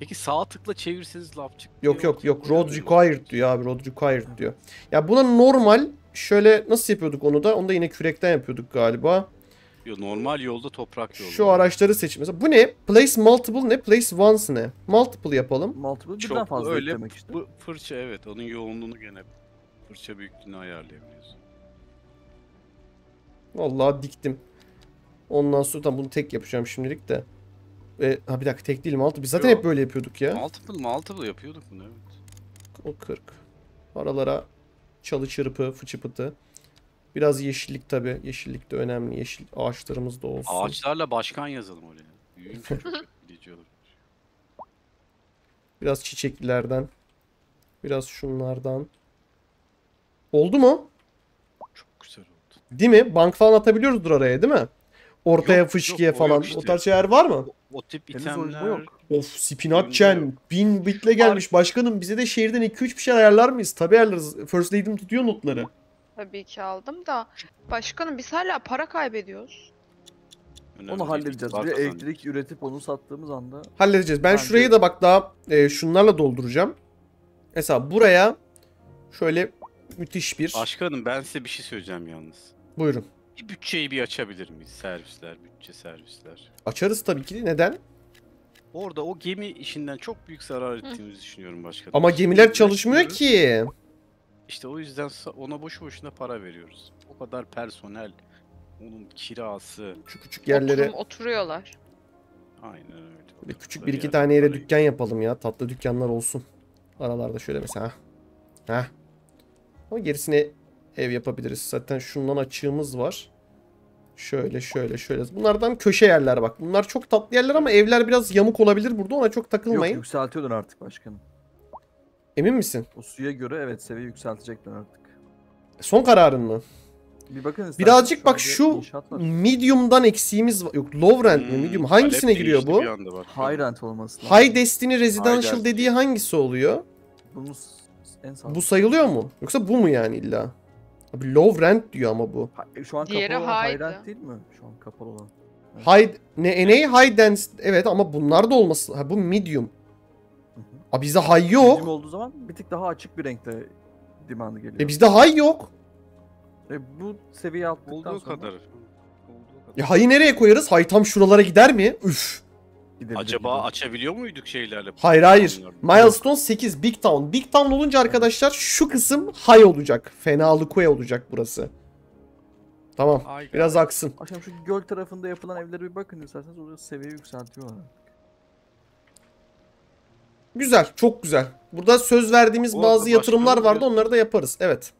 Peki sağ tıkla çevirseniz laf çıktı. Yok yok yok road required diyor abi road required diyor. Ya buna normal şöyle nasıl yapıyorduk onu da? Onu da yine kürekten yapıyorduk galiba. Yok, normal yolda toprak yolu. Şu araçları seç. Mesela bu ne? Place multiple ne? Place once ne? Multiple yapalım. Multiple birden Çok fazla öyle eklemek işte. bu fırça evet onun yoğunluğunu gene fırça büyüklüğünü ayarlayabiliyoruz. Vallahi diktim. Ondan sonra tamam bunu tek yapacağım şimdilik de. E, ha bir dakika tek değil multiple. Biz zaten Yok. hep böyle yapıyorduk ya. Multiple multiple yapıyorduk bunu evet. O 40. Aralara çalı çırpı, fıçı pıtı. Biraz yeşillik tabii. Yeşillik de önemli. Yeşil ağaçlarımız da olsun. Ağaçlarla başkan yazalım oraya. Biraz çiçeklilerden. Biraz şunlardan. Oldu mu? Çok güzel oldu. Değil mi? Bank falan atabiliyoruzdur araya değil mi? Ortaya Yok, fışkiye yok, o falan. yok işte. O tarz şeyler var mı? O tip o- bu itemler yok. Of Spinatchen. Bin bitle gelmiş. Başkanım bize de şehirden 2-3 bir şey ayarlar mıyız? Tabii ayarlarız. First Lady'm tutuyor notları. Tabii ki aldım da. Başkanım biz hala para kaybediyoruz. önemli Onu halledeceğiz. Bir de elektrik üretip onu sattığımız anda Halledeceğiz. Ben Bence- şurayı da bak daha e, şunlarla dolduracağım. Mesela buraya şöyle müthiş bir... Başkanım ben size bir şey söyleyeceğim yalnız. Buyurun. Bir bütçeyi bir açabilir miyiz? Servisler, bütçe servisler. Açarız tabii ki. Neden? Orada o gemi işinden çok büyük zarar ettiğimizi düşünüyorum başkanım. Ama gemiler çalışmıyor ki. İşte o yüzden ona boşu boşuna para veriyoruz. O kadar personel, onun kirası. Şu küçük yerlere Oturum oturuyorlar. Aynen öyle. böyle küçük bir iki tane yere dükkan yapalım ya. Tatlı dükkanlar olsun. Aralarda şöyle mesela. Heh. Ama gerisine ev yapabiliriz. Zaten şundan açığımız var. Şöyle şöyle şöyle. Bunlardan köşe yerler bak. Bunlar çok tatlı yerler ama evler biraz yamuk olabilir burada. Ona çok yok takılmayın. yükseltiyorlar artık başkanım. Emin misin? O suya göre evet seviye yükseltecekler artık. Son kararın mı? Bir bakın isterseniz Birazcık bak şu medium'dan eksiğimiz var. Yok low rent mi Hmm, medium? Hangisine giriyor bu? High rent olması lazım. High Destiny Residential Destiny. dediği hangisi oluyor? Bunun s- en sağ. Bu sayılıyor mu? Yoksa bu mu yani illa? Abi low rent diyor ama bu. Ha- Şu an Diğeri kapalı olan high rent değil mi? Şu an kapalı olan. Evet. High ne ne high dens evet ama bunlar da olması. Ha bu medium. Abi bizde Medium yok. olduğu zaman bir tık daha açık bir renkte demand'ı geliyor. E bizde high yok. E bu seviye attıktan Olduğu sonra kadar. Olduğu kadar. Ya high'ı nereye koyarız? High tam şuralara gider mi? Üf. gidebilir Acaba gibi. açabiliyor muyduk şeylerle? Hayır hayır. Milestone 8 Big Town. Big Town olunca arkadaşlar şu kısım high olacak. Fenalıkoya olacak burası. Tamam. Ay, Biraz aksın. Akşam şu göl tarafında yapılan evlere bir bakın isterseniz orada seviye yükseltiyorlar. Güzel. Çok güzel. Burada söz verdiğimiz Bu bazı yatırımlar vardı. Onları da yaparız. Evet.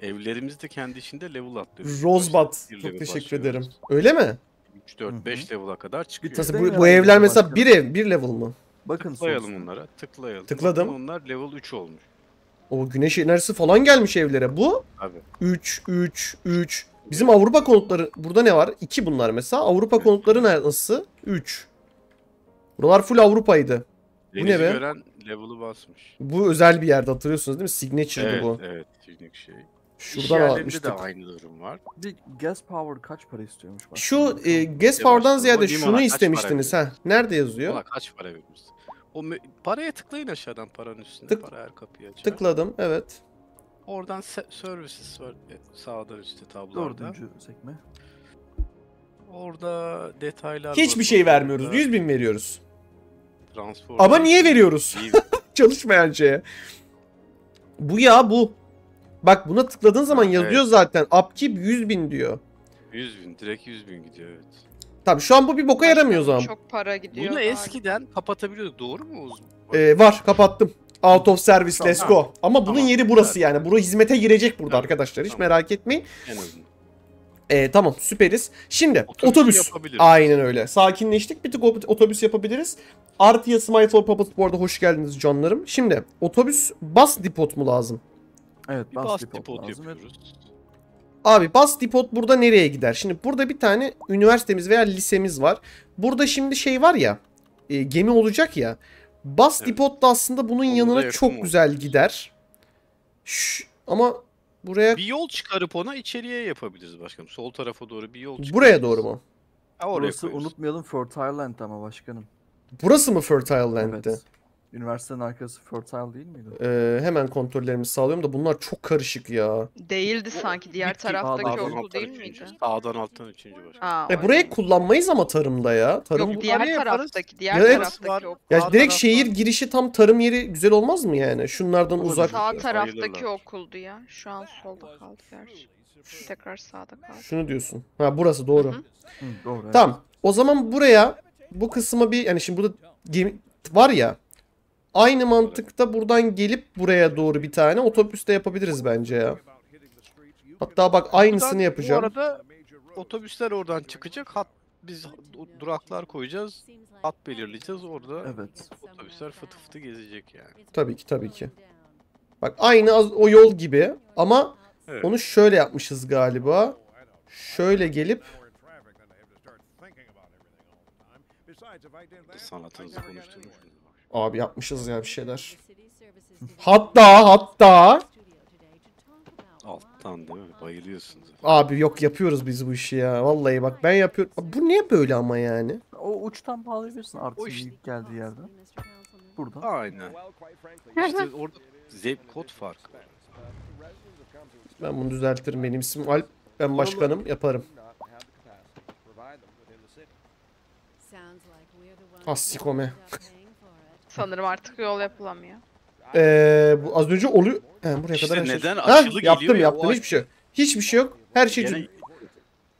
Evlerimiz de kendi içinde level atlıyor. Rosebud. Çok teşekkür ederim. Öyle mi? 3, 4, 5 level'a kadar çıkıyor. Nasıl bu, bu evler mesela bir ev, bir level mı? Bakın Tıklayalım sonuçta. onlara. Tıklayalım. Tıkladım. Bakın Onlar level 3 olmuş. O güneş enerjisi falan gelmiş evlere. Bu Abi. 3, 3, 3. Bizim Avrupa konutları burada ne var? 2 bunlar mesela. Avrupa Evet. konutları ne- nasıl? 3. Buralar full Avrupa'ydı. Denizi ne be? gören level'ı basmış. Bu özel bir yerde hatırlıyorsunuz değil mi? Signature'dı Evet, bu. evet. Unique şey. İş Şuradan yerlerinde almıştık. de aynı durum var. Bir gas power kaç para istiyormuş? bak. Şu e, gas power'dan ziyade şunu istemiştiniz. ha. Nerede yazıyor? Valla kaç para veririz? O paraya tıklayın aşağıdan paranın üstüne. Tık- Para her kapıyı açar. Tıkladım. Evet. Oradan se- services var e, sağda üstte tablolarda. Dördüncü sekme. Orada detaylar Hiçbir var, şey vermiyoruz. 100 bin veriyoruz. Transform Ama niye veriyoruz? Çalışmayan şeye. Bu ya bu. Bak buna tıkladığın zaman Ha, yazıyor zaten. Upkeep 100 bin diyor. 100 bin. Direkt 100 bin gidiyor evet. Tabii şu an bu bir boka yaramıyor o zaman. Çok para gidiyor. Bunu eskiden kapatabiliyorduk doğru mu Oğuz? Ee, var kapattım. Out of service Tamam. let's go. Ama bunun Tamam, yeri burası yani. Bura hizmete girecek burada Tamam, arkadaşlar. Hiç tamam. merak etmeyin. En azından. Ee, tamam süperiz. Şimdi Otobüsü otobüs. yapabiliriz. Aynen öyle. Sakinleştik. Bir tık ot- otobüs yapabiliriz. Artıya Smile for Puppet bu arada hoş geldiniz canlarım. Şimdi otobüs bas depot mu lazım? Evet Bir bas, bas depot depot lazım. yapıyoruz. Abi bas depot burada nereye gider? Şimdi burada bir tane üniversitemiz veya lisemiz var. Burada şimdi şey var ya e, gemi olacak ya. Bas Evet. depot da aslında bunun Onlara yanına çok güzel gider. Şş, ama buraya Bir yol çıkarıp ona içeriye yapabiliriz başkanım. Sol tarafa doğru bir yol çıkarırız. buraya doğru mu? Ha, oraya Burası koyarız. unutmayalım Fertile Land ama başkanım. Burası mı Fertile Land'de? Evet. Üniversitenin arkası Fertile değil miydi? Ee, hemen kontrollerimizi sağlıyorum da bunlar çok karışık ya. Değildi sanki diğer taraftaki okul değil miydi? Sağdan alttan üçüncü. Ha, E, öyle. burayı kullanmayız ama tarımda ya. Tarım Yok diğer taraftaki, diğer evet. taraftaki Var. okul. ya direkt tarafta- şehir girişi tam tarım yeri güzel olmaz mı yani? Şunlardan Olabilir. uzak. Sağ taraftaki okuldu ya. Şu an solda kaldı gerçi. Tekrar sağda kaldı. Şunu diyorsun. Ha burası doğru. Hı hı. Hı, doğru. evet. Tamam. O zaman buraya bu kısma bir yani şimdi burada gemi var ya. Aynı mantıkta buradan gelip buraya doğru bir tane otobüs de yapabiliriz bence ya. Hatta bak aynısını yapacağım. Bu arada otobüsler oradan çıkacak. Hat biz du- duraklar koyacağız. Hat belirleyeceğiz orada. Evet. Otobüsler fıtı fıtı gezecek yani. Tabii ki tabii ki. Bak aynı az- o yol gibi ama Evet. onu şöyle yapmışız galiba. Şöyle gelip Sanatınızı konuşturmuş. Abi yapmışız ya bir şeyler. Hatta hatta Alttan değil mi? Bayılıyorsunuz. abi yok yapıyoruz biz bu işi ya. Vallahi bak ben yapıyorum. Abi Bu niye böyle ama yani? O uçtan bağlayabilirsin artık O işte- geldiği yerde. Burada. Aynen. İşte orada zevk kod farkı. Ben bunu düzeltirim. Benim ismim Alp. Ben başkanım. Yaparım. Hassikome. Sanırım artık yol yapılamıyor. Ee, bu az önce oluyor. He, buraya İşte kadar her şey- neden Ha, aşılı yaptım geliyor ya, yaptım hiçbir şey yok. Hiçbir şey yok. Her şey Gene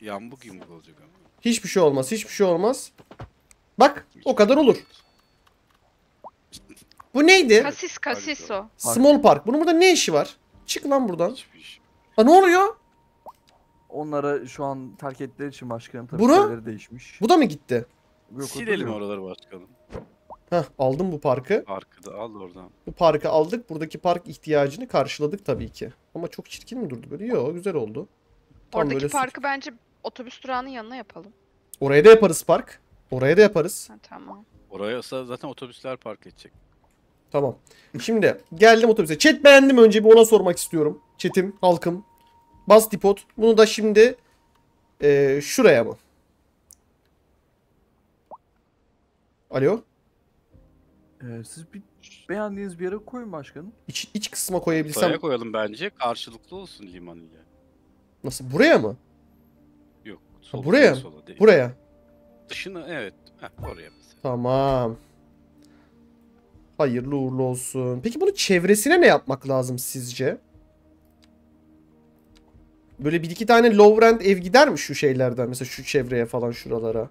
yambuk yumruk olacak ama. hiçbir şey olmaz. Hiçbir şey olmaz. Bak o kadar olur. Bu neydi? Kasis kasis o. Small Park. Bunun burada ne işi var? Çık lan buradan. Hiçbir iş. Ha ne oluyor? Onlara şu an terk ettikleri için başkanın tabii Bunu- şeyleri değişmiş. Bu da mı gitti? Yok, Silelim oraları başkanım. Heh aldım bu parkı. Arkada al oradan. Bu parkı aldık. Buradaki park ihtiyacını karşıladık tabii ki. Ama çok çirkin mi durdu böyle? Yok güzel oldu. Tam Oradaki böyle parkı bence otobüs durağının yanına yapalım. Oraya da yaparız park. Oraya da yaparız. Ha, tamam. Oraya zaten otobüsler park edecek. Tamam. Şimdi geldim otobüse. Chat beğendim önce bir ona sormak istiyorum. Chat'im, halkım. Bas dipot. Bunu da şimdi eee, şuraya mı? Alo? Ee, siz bir beğendiğiniz bir yere koyun başkanım. İç, iç kısma koyabilsem. Oraya koyalım bence. Karşılıklı olsun liman ile. Nasıl? Buraya mı? Yok. Sola, buraya sola, sola değil. Buraya. Dışına evet. Heh, oraya mesela. Tamam. Hayırlı uğurlu olsun. Peki bunu çevresine ne yapmak lazım sizce? Böyle bir iki tane low rent ev gider mi şu şeylerden? Mesela şu çevreye falan şuralara.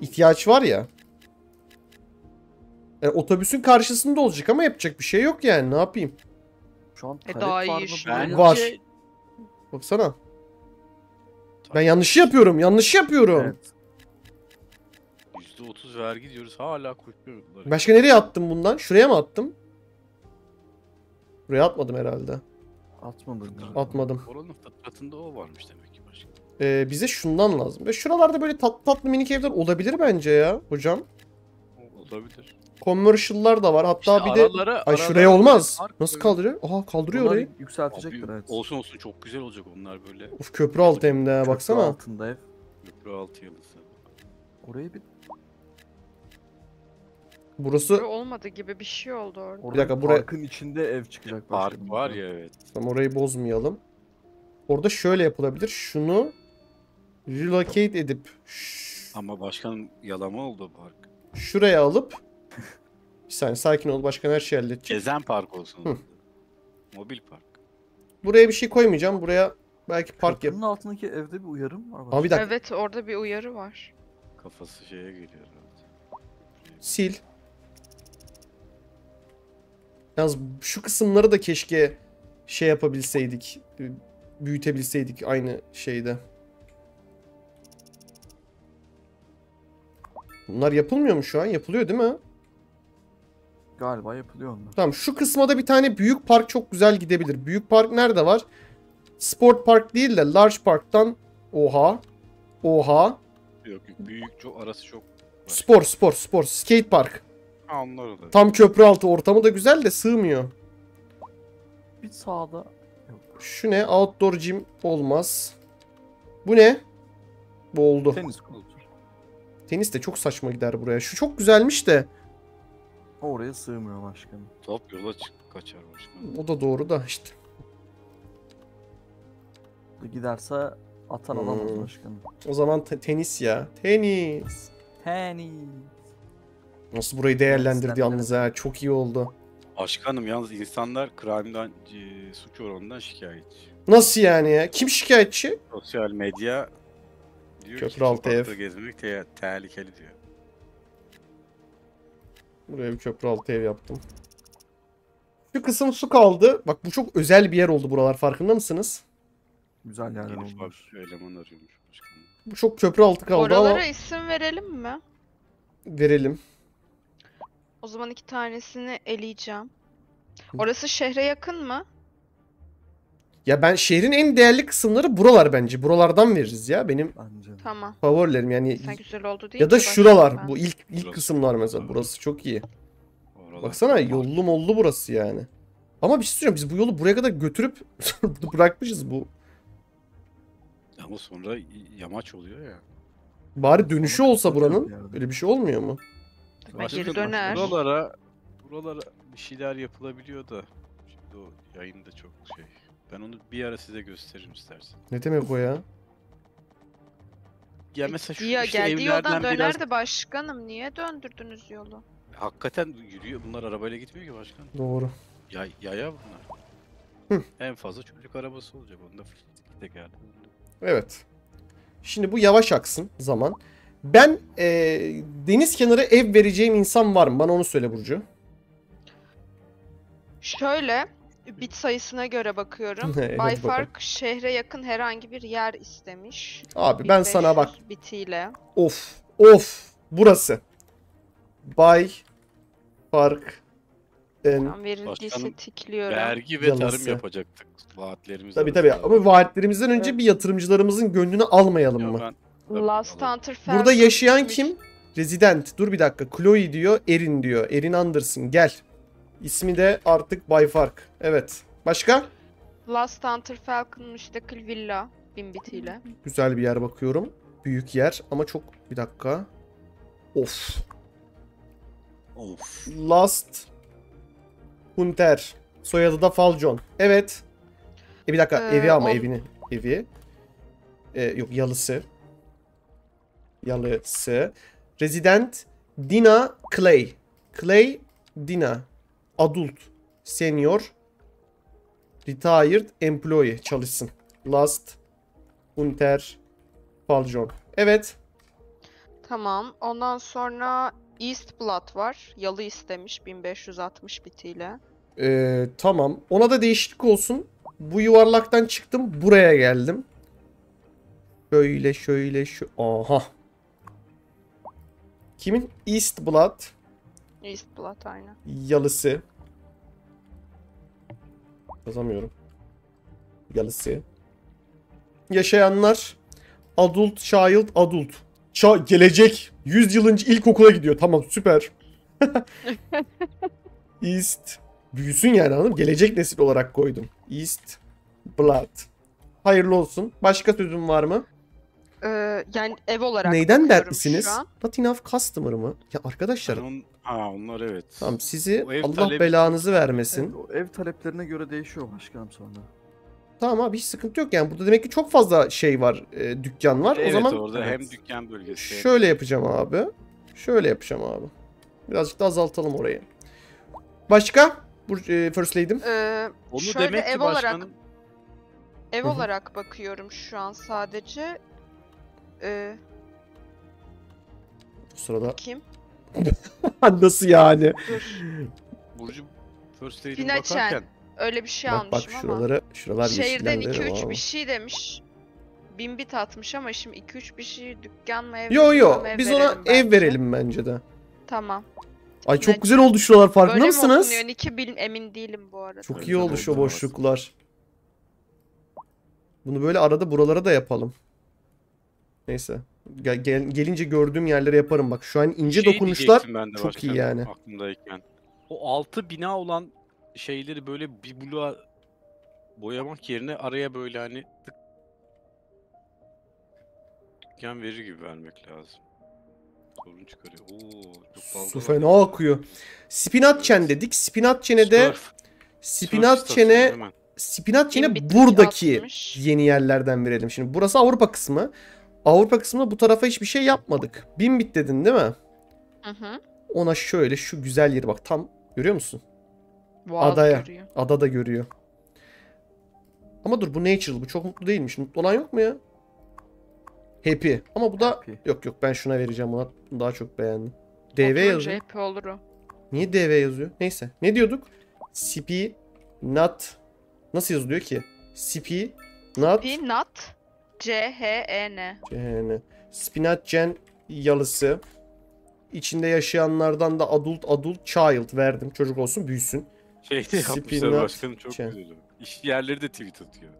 İhtiyaç var ya. Yani otobüsün karşısında olacak ama yapacak bir şey yok yani. Ne yapayım? Şu an E, daha iyi var mı? buraya? Var. Baksana. Ben yanlış yapıyorum. Yanlış yapıyorum. Evet. %30 vergi diyoruz hala kurtluyorlar. Başka nereye attım bundan? Şuraya mı attım? Buraya atmadım herhalde. Atmadın. Atmadım. Oranın fıtratında o varmış demek ki başka. Ee, bize şundan lazım. Ve şuralarda böyle tatlı tatlı minik evler olabilir bence ya hocam. Olabilir. Commercial'lar da var. Hatta İşte bir de aralara- ay aralara şuraya olmaz. park Nasıl koyun. kaldırıyor? Aha kaldırıyor Bunlar orayı. yükseltecektir Abi, evet. Olsun olsun çok güzel olacak onlar böyle. Of köprü altı hem de Köprü baksana. altında ev. Köprü altı yıldızı. Orayı bir Burası Böyle olmadı gibi bir şey oldu orada. orada dakika, buraya- parkın içinde ev çıkacak Park başkanım. var ya evet. Tamam orayı bozmayalım. Orada şöyle yapılabilir. Şunu relocate edip ş- Ama başkanım yalama oldu park. şuraya alıp bir saniye sakin ol başkan her şeyi halledecek. Gezen park olsun. Hı. Mobil park. Buraya bir şey koymayacağım. Buraya belki park yap. Köprünün altındaki evde bir uyarım var. Ama bir dakika. Evet orada bir uyarı var. Kafası şeye geliyor. Sil. Yalnız şu kısımları da keşke şey yapabilseydik. e, Büyütebilseydik aynı şeyde. Bunlar yapılmıyor mu şu an? Yapılıyor değil mi? Galiba yapılıyor onlar. Tamam şu kısma da bir tane büyük park çok güzel gidebilir. Büyük park nerede var? Sport park değil de large parktan oha. Oha. Yok yok büyük çok arası çok. Spor spor spor. Skate park. Olabilir. Tam köprü altı ortamı da güzel de sığmıyor. Bir sağda. Şu ne? Outdoor gym olmaz. Bu ne? Bu oldu. Tenis kortu. Tenis de çok saçma gider buraya. Şu çok güzelmiş de. Oraya sığmıyor başkanım. Top yola çık kaçar başkanım. O da doğru da işte. Giderse atan alamaz Hmm. başkanım. O zaman te- tenis ya. Tenis. Tenis. Nasıl burayı değerlendirdi yalnız ha. Çok iyi oldu. Başkanım yalnız insanlar crime'dan, e, suç oranından şikayetçi. Nasıl yani ya? Kim şikayetçi? Sosyal medya diyor Köprü ki altı sokakta ev. gezmek te- tehlikeli diyor. Buraya bir köprü altı ev yaptım. Şu kısım su kaldı. Bak bu çok özel bir yer oldu buralar farkında mısınız? Güzel yerler olmuş. fabrika eleman arıyormuş başkanım. Bu çok köprü altı kaldı Oralara ama isim verelim mi? verelim. O zaman iki tanesini eleyeceğim. Orası şehre yakın mı? Ya ben şehrin en değerli kısımları buralar bence. Buralardan veririz ya. Benim Bence. de. Tamam. favorilerim yani. Sen güzel oldu Ya deyince da şuralar. ben. Bu ilk ilk Burası. kısımlar mesela. Burası çok iyi. Oralar Baksana yollu mollu burası yani. Ama bir şey söyleyeyim biz bu yolu buraya kadar götürüp bırakmışız bu. Ama sonra y- yamaç oluyor ya. Bari dönüşü olsa buranın. Öyle bir şey olmuyor mu? Ben geri döner. Buralara, buralara bir şeyler yapılabiliyor da. Şimdi o yayında çok şey. Ben onu bir ara size gösteririm istersen. Ne demek o ya? Ya mesela şu Ya işte geldiği yoldan evlerden biraz... dönerdi başkanım. Niye döndürdünüz yolu? Hakikaten yürüyor. Bunlar arabayla gitmiyor ki başkan. Doğru. Ya, yaya bunlar. Hı. En fazla çocuk arabası olacak. Onda tekerli. Evet. Şimdi bu yavaş aksın zaman. Ben eee, deniz kenarı ev vereceğim insan var mı? Bana onu söyle Burcu. Şöyle bit sayısına göre bakıyorum. Evet, Bay bakalım. Fark şehre yakın herhangi bir yer istemiş. Abi ben sana bak. 1500 bitiyle. Of. Of. Burası. Bay Park en Tam verildiyse tarım. Vergi ve Yalısı. tarım yapacaktık. Vaatlerimiz Tabii tabii ama vaatlerimizden önce bir yatırımcılarımızın gönlünü almayalım mı? Ben, Tabii, Last. Hunter Burada yaşayan kim? Resident. Dur bir dakika. Chloe diyor. Erin diyor. Erin Anderson. Gel. İsmi de artık Bay Fark. Evet. Başka? Last Hunter Falcon müstakil villa bin bitiyle. Güzel bir yer bakıyorum. Büyük yer ama çok... Bir dakika. Of. Of. Last Hunter. Soyadı da Falcon. Evet. E bir dakika. Ee, evi ama on- evini. Evi. Ee, yok yalısı. Yalısı. Resident Dina Clay. Clay Dina. Adult. Senior. Retired employee. Çalışsın. Last Hunter Falcon. Evet. Tamam. Ondan sonra East Blood var. Yalı istemiş 1560 bitiyle. Ee, tamam. Ona da değişiklik olsun. Bu yuvarlaktan çıktım. Buraya geldim. Şöyle şöyle şu. Aha. Kimin? East Blood. East Blood aynen. Yalısı. Yazamıyorum. Yalısı. Yaşayanlar. Adult, child, adult. Ça gelecek. 100 yılınca ilkokula gidiyor. Tamam süper. East. Büyüsün yani anladın mı? Gelecek nesil olarak koydum. East Blood. Hayırlı olsun. Başka sözüm var mı? Ee, yani ev olarak Neyden dertlisiniz? Not enough customer mı? Ya arkadaşlar on... Ha onlar evet. tamam sizi ev Allah talebi- belanızı vermesin. O ev taleplerine göre değişiyor başkanım sonra. Tamam abi hiç sıkıntı yok yani. Burada demek ki çok fazla şey var, e, dükkan var. Evet o zaman orada Evet. hem dükkan bölgesi. şöyle yapacağım abi. Şöyle yapacağım abi. Birazcık da azaltalım orayı. Başka? Bu e, First Lady'm. Ee, Onu şöyle demek ki ev olarak başkanım ev Hı hı. olarak bakıyorum şu an sadece. Ee, Bu sırada kim? nasıl yani? Dur. Burcu First Lady'e Finaçen. bakarken Öyle bir şey bak bak almışım ama. şuraları, şuralar Şehirden yeşillendi. 2-3 Wow. bir şey demiş. Bin bit atmış ama şimdi 2-3 bir şey dükkan mı ev Yo mi yo biz ona ev bence. verelim bence de. Tamam. Ay çok Ne- güzel oldu şuralar farkında Böyle mi mısınız? okunuyor? Niki bil emin değilim bu arada. Çok iyi Güzel oldu oldu şu ama. boşluklar. Bunu böyle arada buralara da yapalım. Neyse. Gel, gel- gelince gördüğüm yerlere yaparım. Bak şu an ince şey dokunuşlar de çok iyi yani. Aklımdayken. O altı bina olan şeyleri böyle bir bloğa boyamak yerine araya böyle hani tık dükkan verir gibi vermek lazım. Sorun çıkarıyor. Oo, çok Su var. fena akıyor. Spinatçen dedik. Spinatçen'e de Surf- surf Spinatçen'e istasyonu hemen. Spinatçen'e Bin bit buradaki yeni yerlerden verelim. Şimdi burası Avrupa kısmı. Avrupa kısmında bu tarafa hiçbir şey yapmadık. Bin bit dedin değil mi? Hı hı. Ona şöyle şu güzel yeri bak tam görüyor musun? Boğaz Adaya. görüyor. Ada da görüyor. Ama dur bu natural bu çok mutlu değilmiş. Mutlu olan yok mu ya? Happy. Ama bu da Happy. yok yok ben şuna vereceğim. Bunu daha çok beğendim. DV yazıyor. hep olur o. Niye DV yazıyor? Neyse. Ne diyorduk? CP not nasıl yazılıyor ki? CP Nut. Peanut. C-H-E-N. Yani spinach gen yalısı. İçinde yaşayanlardan da adult adult child verdim. Çocuk olsun büyüsün. Şey de yapmışlar Spinat başkanım çok şey. güzel. İş yerleri de tweet atıyor.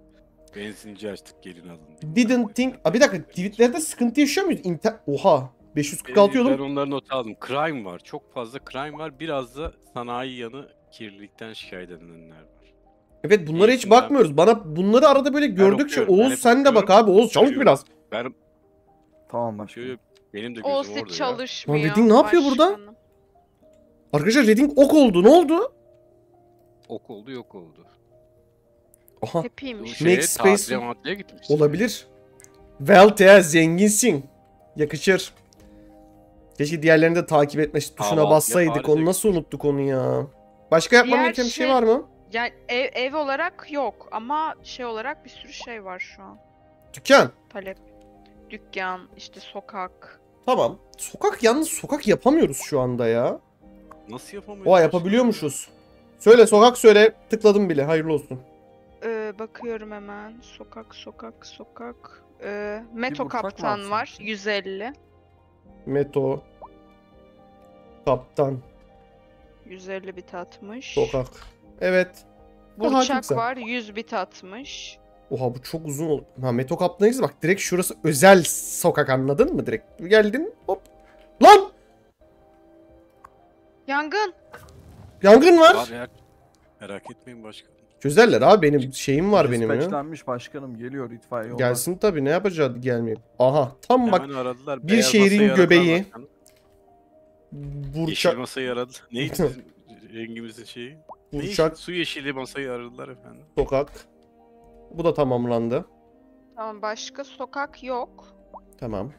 Benzinci açtık gelin alın. Didn't think... Aa, bir dakika tweetlerde sıkıntı yaşıyor muyuz? İnter... Oha. 546 Ben yolum. onları not aldım. Crime var. Çok fazla crime var. Biraz da sanayi yanı kirlilikten şikayet edenler var. Evet bunlara hiç Eğitimden- bakmıyoruz. Bana bunları arada böyle gördükçe okuyorum, ben Oğuz hep sen de bak okuyorum. abi. Oğuz çabuk biraz. Ben Tamam başkanım. şöyle benim de gözüm Oğuz orada hiç ya. çalışmıyor. Lan Reading ne yapıyor burada? başkanım. Arkadaşlar Reading ok oldu. Ne oldu? Ok oldu yok oldu. Aha. Bu Hepiymiş. şeye Make space- tatile matile gitmiş. Olabilir. Weltea zenginsin. Yakışır. Keşke diğerlerini de takip etme tuşuna Kahvaltıya bassaydık. Paris'e Onu nasıl unuttuk onu ya? Başka yapmam Diğer gereken bir şey şey- var mı? Yani ev, ev olarak yok ama şey olarak bir sürü şey var şu an. Dükkan. Talep. Dükkan, işte sokak. Tamam. Sokak yalnız sokak yapamıyoruz şu anda ya. Nasıl yapamıyoruz? Oha yapabiliyormuşuz. Söyle sokak söyle. Tıkladım bile. Hayırlı olsun. Ee, bakıyorum hemen. Sokak, sokak, sokak. Ee, Meto Kaptan var. sanki. 150. Meto. Kaptan. 150 bit atmış. Sokak. Evet. Bu Burçak var. 100 bit atmış. Oha bu çok uzun oldu. Ha Meto Kaptan'ıyız bak direkt şurası özel sokak anladın mı direkt? Geldin hop. Lan! Yangın. Yangın var. Var ya. Merak etmeyin başkanım. Çözerler abi benim şeyim var benim ya. Dispatchlenmiş başkanım geliyor itfaiye. Gelsin tabii ne yapacağız gelmeyeyim. Aha tam bak aradılar. bir Beyaz şehrin göbeği. başkanım. Yeşil masayı aradı. Neydi rengimizin şeyi? Burçak Su yeşili masayı aradılar efendim. sokak. Bu da tamamlandı. Tamam başka sokak yok. Tamam.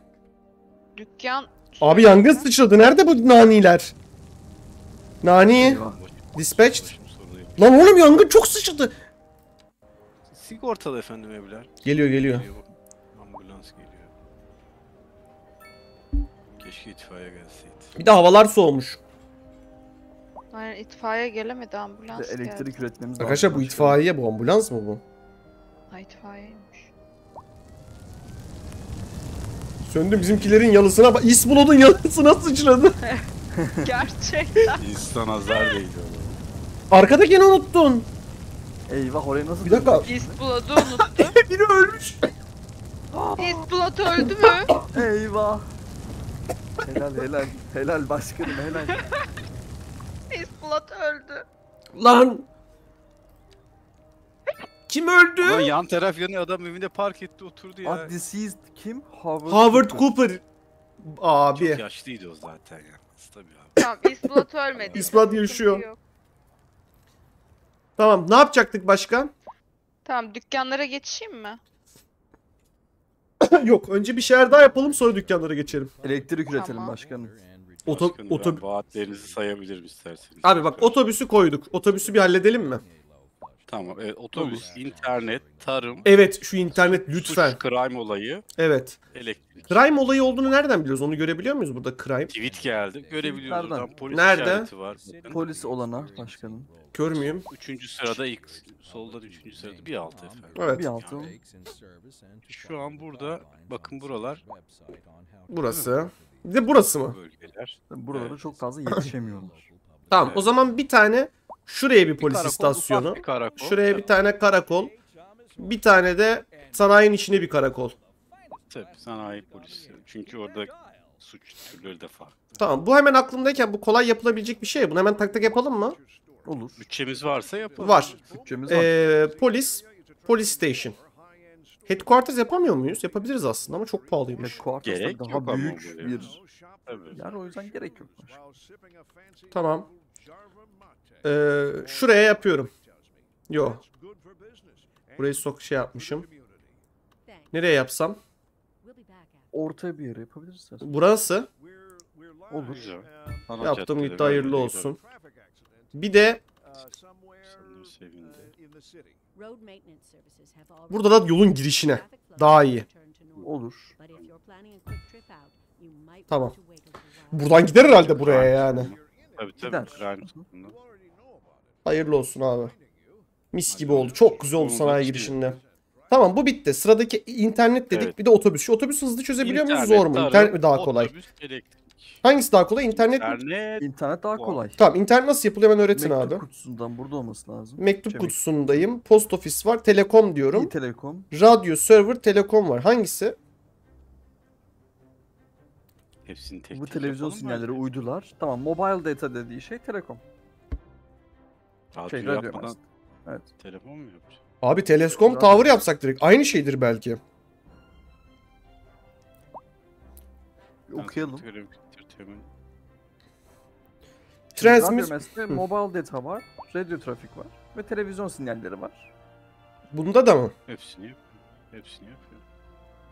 Dükkan. Abi yangın sıçradı. Nerede bu naniler? Nani. Eyvah. Dispatched. Lan oğlum yangın çok sıçradı. Sigortalı efendim evler. Geliyor geliyor. Ambulans geliyor. Keşke itfaiye gelseydi. Bir de havalar soğumuş. Aynen itfaiye gelemedi ambulans elektrik geldi. üretmemiz lazım. Arkadaşlar bu itfaiye bu ambulans mı bu? Ha itfaiyeymiş. Söndü bizimkilerin yalısına bak. İsbulot'un yalısına sıçradı. Gerçekten. İnsan azar değdi o. Arkadakini unuttun. Eyvah oraya nasıl Bir dakika. İsbulot'u unuttum. Biri ölmüş. İsbulot öldü mü? Eyvah. Helal helal. Helal başkanım helal. İsbulot öldü. Lan. Kim öldü? Ulan yan taraf yanıyor adam evinde park etti oturdu ya. Ah deceased kim? Howard, Howard Cooper. Cooper. Abi. Çok yaşlıydı o zaten ya. Tabii abi. Tamam İsbulot ölmedi. Sıkıntı yaşıyor. Tamam ne yapacaktık başka? Tamam dükkanlara geçeyim mi? Yok önce bir şeyler daha yapalım sonra dükkanlara geçelim. Elektrik üretelim Tamam. başkanım. Oto, Başkanım vaatlerinizi sayabilirim isterseniz. Abi bak otobüsü koyduk. Otobüsü bir halledelim mi? Tamam evet otobüs, internet, tarım, Evet şu internet lütfen. suç, crime olayı, Evet. elektrik. Crime olayı olduğunu nereden biliyoruz? Onu görebiliyor muyuz burada crime? Tweet geldi. Görebiliyoruz Nereden? oradan. Polis Nerede? var. Bakın. Polis olana başkanım. Kör müyüm? Üçüncü sırada ilk soldan üçüncü sırada bir altı efendim. Evet. Bir altı. Şu an burada bakın buralar Burası. Bir de burası mı? bölgeler. Buralara Evet. çok fazla yetişemiyorlar. Tamam o Evet. zaman bir tane şuraya bir Bir polis karakol, istasyonu. bir karakol. Şuraya bir tane karakol. Bir tane de sanayinin içine bir karakol. Tabii sanayi polisi. Çünkü orada suç türleri de farklı. Tamam bu hemen aklımdayken bu kolay yapılabilecek bir şey. Bunu hemen tak tak yapalım mı? Olur. Bütçemiz varsa yapalım. Var. Bütçemiz var. Ee, polis. Police station. Headquarters yapamıyor muyuz? Yapabiliriz aslında ama çok pahalıymış. Headquarters'ta Gerek yok daha ama büyük buraya. bir Tabii. yer o yüzden gerek yok. Tamam. Ee, şuraya yapıyorum. Yo. Burayı sok şey yapmışım. Nereye yapsam? Ortaya bir yere yapabiliriz. istersen. Burası. Olur. Güzel. Ana Yaptım caddeleri gitti hayırlı böyle olsun. Bir de Sanırım sevindi. Burada da yolun girişine. Daha iyi. Olur. Tamam. Buradan gider herhalde buraya yani. Tabii tabii. Hayırlı olsun abi. Mis gibi oldu. Çok güzel oldu sanayi girişinde. Tamam bu bitti. Sıradaki internet dedik Evet. bir de otobüs. Şu otobüs hızlı çözebiliyor muyuz zor mu? İnternet mi daha kolay? Otobüs, elektrik. Hangisi daha kolay? İnternet mi? İnternet. İnternet daha kolay. Tamam internet nasıl yapılıyor hemen öğretin Mektup abi. kutusundan burada olması lazım. Mektup Çevik. kutusundayım. Post ofis var. Telekom diyorum. İyi Telekom. Radyo, server, telekom var. Hangisi? Hepsini tek Bu tek televizyon yapalım sinyalleri bence. uydular. Tamam mobile data dediği şey Telekom. Radyo Şey radyo yapmadan. Evet. telefon mu yapacağız? Abi teleskom Radyo. tower yapsak direkt. Aynı şeydir belki. Okuyalım. Entertainment. Transmit Radyo mobile data var. Radyo trafik var. Ve televizyon sinyalleri var. bunda da mı? Hepsini yapıyor. Hepsini yapıyor.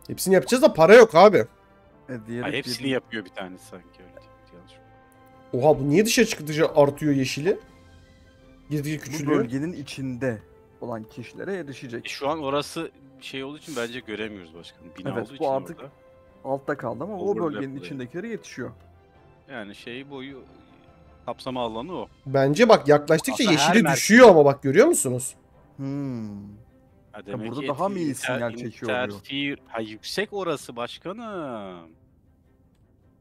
Hepsini yapacağız da para yok abi. E, diğeri Ay, hepsini yedi- yapıyor bir tanesi sanki öyle. Yanlış. Oha bu niye dışarı çıktıkça artıyor yeşili? Gittikçe Bu küçülüyor. bölgenin içinde olan kişilere E, erişecek. şu an orası şey olduğu için bence göremiyoruz başkanım. Bina Evet, olduğu bu için artık- orada. Altta kaldı ama o Overlap bölgenin oluyor. içindekilere yetişiyor. Yani şey boyu kapsama alanı o. Bence bak yaklaştıkça Aslında her yeşili merkez- düşüyor ama bak görüyor musunuz? Hmm. Ha, demek burada ki daha mı iyi sinyal çekiyor oluyor? interfere- Ha yüksek orası başkanım.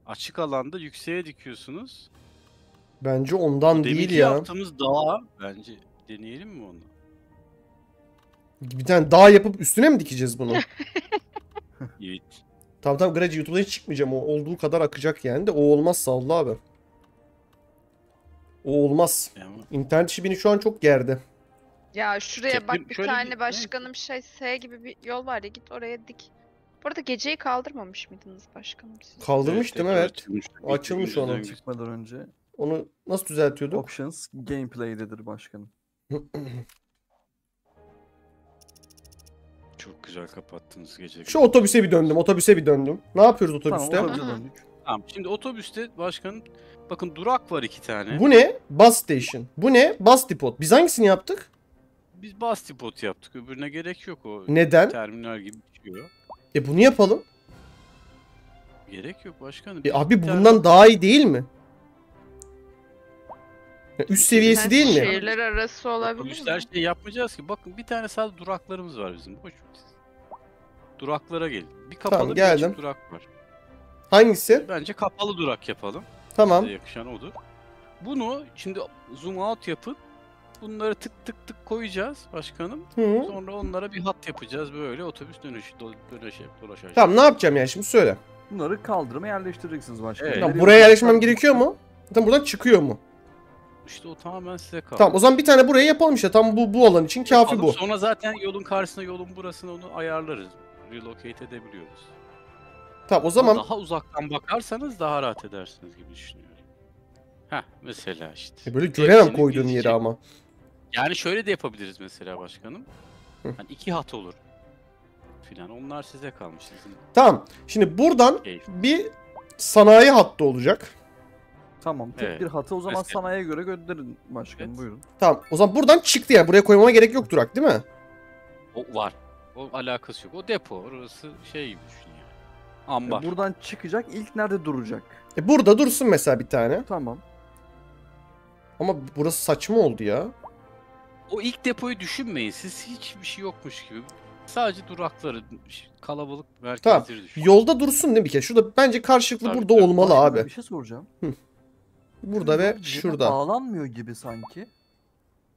Açık alanda yükseğe dikiyorsunuz. Bence ondan değil Deminki ya. yaptığımız dağa bence deneyelim mi onu? Bir tane dağ yapıp üstüne mi dikeceğiz bunu? Evet. Tamam tamam Graci YouTube'dan hiç çıkmayacağım. O olduğu kadar akacak yani de o olmazsa Allah abi. O olmaz. İnternet işi beni şu an çok gerdi. Ya şuraya bak bir şöyle bir- tane neyse. başkanım şey S gibi bir yol var ya git oraya dik. Bu arada geceyi kaldırmamış mıydınız başkanım siz? Kaldırmıştım evet. açılmış. Onun. geçti. Çıkmadan önce Onu nasıl düzeltiyorduk? options gameplay'dedir başkanım. Çok güzel kapattınız gece. Şu otobüse bir döndüm. Otobüse bir döndüm. Ne yapıyoruz otobüste? Tamam bu, otobüse döndük. Tamam şimdi otobüste başkanım bakın durak var iki tane. ne? Bus station. Bu ne? Bus depot. Biz hangisini yaptık? Biz bus depot yaptık öbürüne gerek yok o. Neden? Terminal gibi çıkıyor. E bunu yapalım. Gerek yok başkanım. E abi bu bundan daha iyi değil mi? Ya üst seviyesi Yani değil mi? Şehirler arası olabilir Otobüsler mi? şey yapmayacağız ki. Bakın bir tane sadece duraklarımız var bizim. Boş ver. Duraklara gelin. Bir kapalı Tamam, bir geldim. açık durak var. Hangisi? Bence kapalı durak yapalım. Tamam. Size yakışan odur. Bunu şimdi zoom out yapıp bunları tık tık tık koyacağız başkanım. Hı. Sonra onlara bir hat yapacağız böyle otobüs dönüşü do- dönüşe dolaşacak. Tamam ne yapacağım yani şimdi söyle. Bunları kaldırıma yerleştireceksiniz başkanım. Evet. Tamam, buraya yerleşmem gerekiyor mu? Zaten buradan çıkıyor mu? İşte o tamamen size kaldı. Tamam o zaman bir tane buraya yapalım işte. Tam bu bu alan için kafi Alıp bu. Sonra zaten yolun karşısına yolun burasına onu ayarlarız. Relocate edebiliyoruz. Tamam o zaman Daha uzaktan bakarsanız daha rahat edersiniz gibi düşünüyorum. Heh mesela işte. E böyle göremem Hepsini koyduğum yeri gezecek. ama. Yani şöyle de yapabiliriz mesela başkanım. Hı. Hani iki hat olur. Filan onlar size kalmış sizin Tamam. Şimdi buradan keyif. bir sanayi hattı olacak. Tamam tek Evet. bir hatı o zaman Mesela. sanayiye göre gönderin başkanım Evet. buyurun. Tamam. O zaman buradan çıktı yani. Buraya koymama gerek yok durak değil mi? O var. O alakası yok. O depo. Orası şey gibi düşün yani. E, Ambar. buradan çıkacak ilk nerede duracak? E burada dursun mesela bir tane. Tamam. Ama burası saçma oldu ya. O ilk depoyu düşünmeyin. Siz hiçbir şey yokmuş gibi. Sadece durakları, kalabalık merkezleri Tamam. düşünün. Yolda dursun değil mi bir kere? Şurada bence karşılıklı Tabii, burada tabii. olmalı abi. Bir şey soracağım. Burada ve şurada. Bağlanmıyor gibi sanki.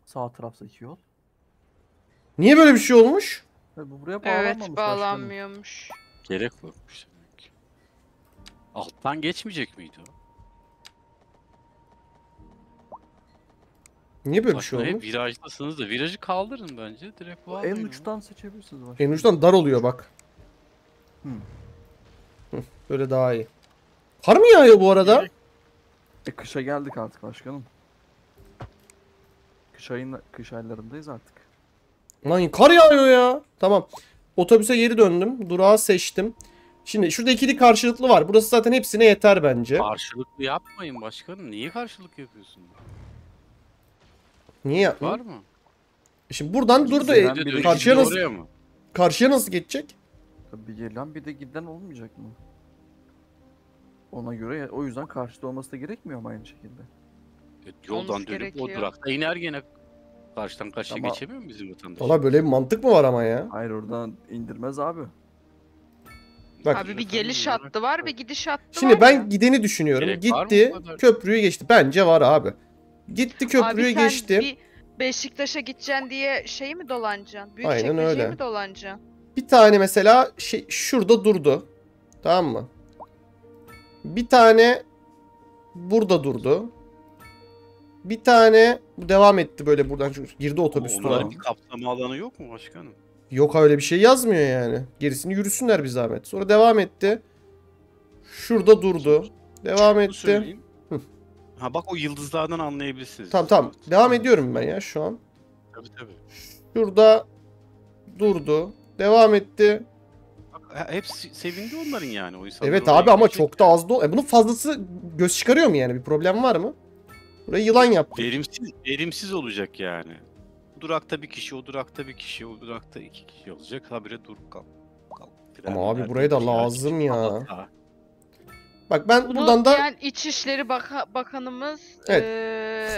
Sağ taraftaki yol. Niye böyle bir şey olmuş? Bu buraya bağlanmamış Evet başkanım. bağlanmıyormuş. Gerek yokmuş demek ki. Alttan geçmeyecek miydi o? Niye böyle bir şey Aslında hep olmuş? virajdasınız da virajı kaldırın bence. Direkt En bağlayın. uçtan seçebilirsiniz başkanım. En uçtan dar oluyor bak. Hı. Hı, Böyle daha iyi. Kar mı yağıyor bu arada? E kışa geldik artık başkanım. Kış, ayın, kış aylarındayız artık. Lan kar yağıyor ya. Tamam. Otobüse geri döndüm. Durağı seçtim. Şimdi şurada ikili karşılıklı var. Burası zaten hepsine yeter bence. Karşılıklı yapmayın başkanım. Niye karşılık yapıyorsun? Niye yapma? Var mı? Şimdi buradan durdu. E, karşıya nasıl karşıya nasıl geçecek? Tabii bir gelen bir de giden olmayacak mı? Ona göre o yüzden karşıda olması da gerekmiyor mu aynı şekilde? E, Yoldan Olması dönüp o gerekiyor. durakta iner gene. Karşıdan karşıya Ama- geçemiyor mu bizim vatandaş? Valla böyle bir mantık mı var ama ya? Hayır oradan indirmez abi. Bak Abi bir geliş hattı var bir gidiş hattı şimdi var ben ya. gideni düşünüyorum. Gerek var mı Gitti bu kadar? köprüyü geçti. Bence var abi. Gitti köprüyü Abi sen geçti. bir Beşiktaş'a gideceksin diye şey mi dolanacaksın? Büyük Aynen öyle. mi dolanacaksın? Bir tane mesela şey şurada durdu. Tamam mı? Bir tane burada durdu. Bir tane bu devam etti böyle buradan çünkü girdi otobüs durağı. Bir kapsama alanı yok mu başkanım? Yok öyle bir şey yazmıyor yani. Gerisini yürüsünler bir zahmet. Sonra devam etti. Şurada durdu. Devam Şunu etti. Hı. Ha bak o yıldızlardan anlayabilirsiniz. Tamam tamam. Devam ediyorum ben ya şu an. Tabii tabii. Şurada durdu. Devam etti. Hepsi sevindi onların yani o insanlar. Evet abi ama çok da az da. E bunun fazlası göz çıkarıyor mu yani? Bir problem var mı? Burayı yılan yaptım. Verimsiz, verimsiz olacak yani. Bu durakta bir kişi, o durakta bir kişi, o durakta iki kişi olacak. Habire dur kal. kal. Ama abi buraya da dönüşler, lazım ya. hata. Bak ben Bunu buradan da diyen İçişleri Baka- Bakanımız Evet.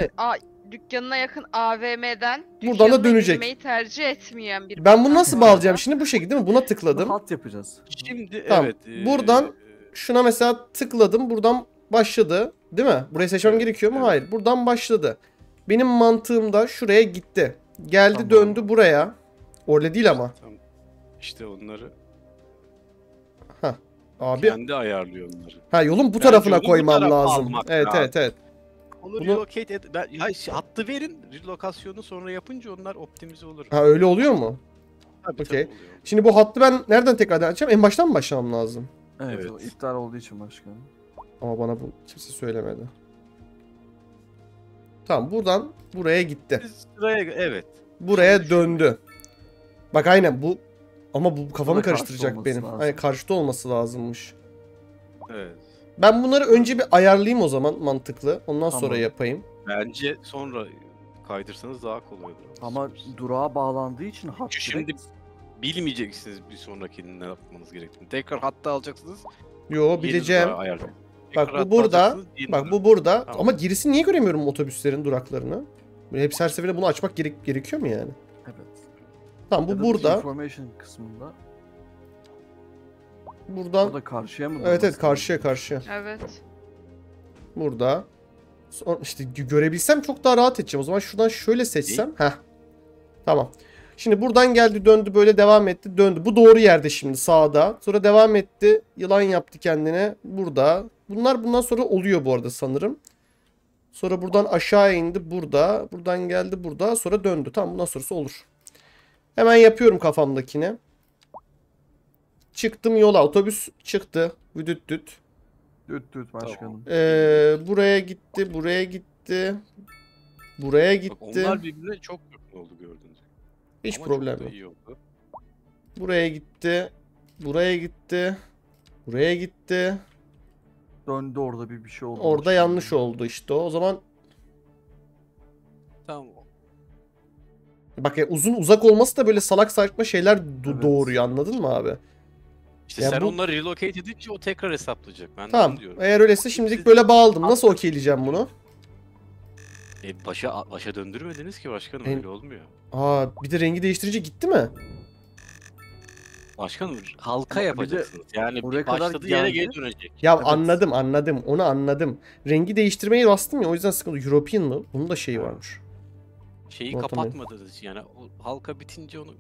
eee, a- dükkanına yakın AVM'den Buradan da dönecek. girmeyi tercih etmeyen bir ben bunu nasıl bağlayacağım şimdi bu şekilde değil mi? Buna tıkladım. Hat yapacağız. Şimdi Tamam, evet. e, buradan- Şuna mesela tıkladım. Buradan başladı. Değil mi? Burayı seçmem Evet, gerekiyor mu? evet. Hayır. Buradan başladı. Benim mantığımda şuraya gitti. Geldi Tamam. döndü buraya. Öyle değil ama. Tamam. İşte onları Abi kendi ayarlıyor onları. ha yolun bu Bence tarafına yolun bu koymam tarafa lazım. almak Evet lazım. evet evet. Onu Bunu- relocate et. Ben, ya, hattı verin. Relokasyonu sonra yapınca onlar optimize olur. Ha öyle oluyor mu? Tabii, tabii okey. oluyor. Şimdi bu hattı ben nereden tekrardan açacağım? En baştan mı başlamam lazım? Evet, Evet. o iptal olduğu için başkanım. Ama bana bu kimse söylemedi. Tamam buradan buraya gitti. Biz sıraya evet. Buraya Şimdi döndü. Bak aynen bu ama bu kafamı karıştıracak benim. lazım. Aynen karşıda olması lazımmış. Evet. Ben bunları önce bir ayarlayayım o zaman mantıklı. Ondan sonra Tamam. yapayım. Bence sonra kaydırsanız daha kolay olur. Ama durağa bağlandığı için hat Şimdi direkt- bilmeyeceksiniz bir sonrakinin ne yapmanız gerektiğini. Tekrar hatta alacaksınız. Yo bileceğim. Bak, bu burada, Bak bu burada. Tamam. Ama girisi niye göremiyorum otobüslerin duraklarını? Böyle hepsi her seferinde bunu açmak gerek- gerekiyor mu yani? Evet. Tamam Ya bu da burada. Information kısmında. Buradan. Burada karşıya mı? Evet evet karşıya karşıya. Evet. Burada. Sonra işte gö- görebilsem çok daha rahat edeceğim. O zaman şuradan şöyle seçsem. Heh. Tamam. Şimdi buradan geldi döndü böyle devam etti döndü. Bu doğru yerde şimdi sağda. Sonra devam etti. Yılan yaptı kendine. Burada. Bunlar bundan sonra oluyor bu arada sanırım. Sonra buradan aşağı indi burada. Buradan geldi burada. Sonra döndü. Tamam bundan sonrası olur. Hemen yapıyorum kafamdakini. Çıktım yola. Otobüs çıktı. Vüdüt düt. Düt düt başkanım. Ee, buraya gitti, buraya gitti. Buraya Bak, gitti. onlar birbirine çok yakın oldu gördüğünüz. Hiç Ama problem çok da yok. oldu. Buraya gitti. Buraya gitti. Buraya gitti. Döndü orada bir bir şey oldu. Orada başkanım. yanlış oldu işte o. O zaman Tamam. bak ya uzun uzak olması da böyle salak saçma şeyler do- Evet. doğuruyor anladın mı abi? İşte Ya sen bu- onları relocate edince o tekrar hesaplayacak. Ben de Tamam. onu diyorum. Eğer öyleyse şimdilik böyle bağladım. Nasıl okeyleyeceğim bunu? E, başa başa döndürmediniz ki başkanım En- öyle olmuyor. Aa bir de rengi değiştirince gitti mi? Başkanım halka Ama bir de yapacaksınız. Yani oraya kadar başladığı yere geldi. geri dönecek. Ya Evet. anladım anladım onu anladım. Rengi değiştirmeyi bastım ya o yüzden sıkıntı. European mı? Bunun da şeyi varmış. Şeyi Ortamı- kapatmadınız yani o halka bitince onu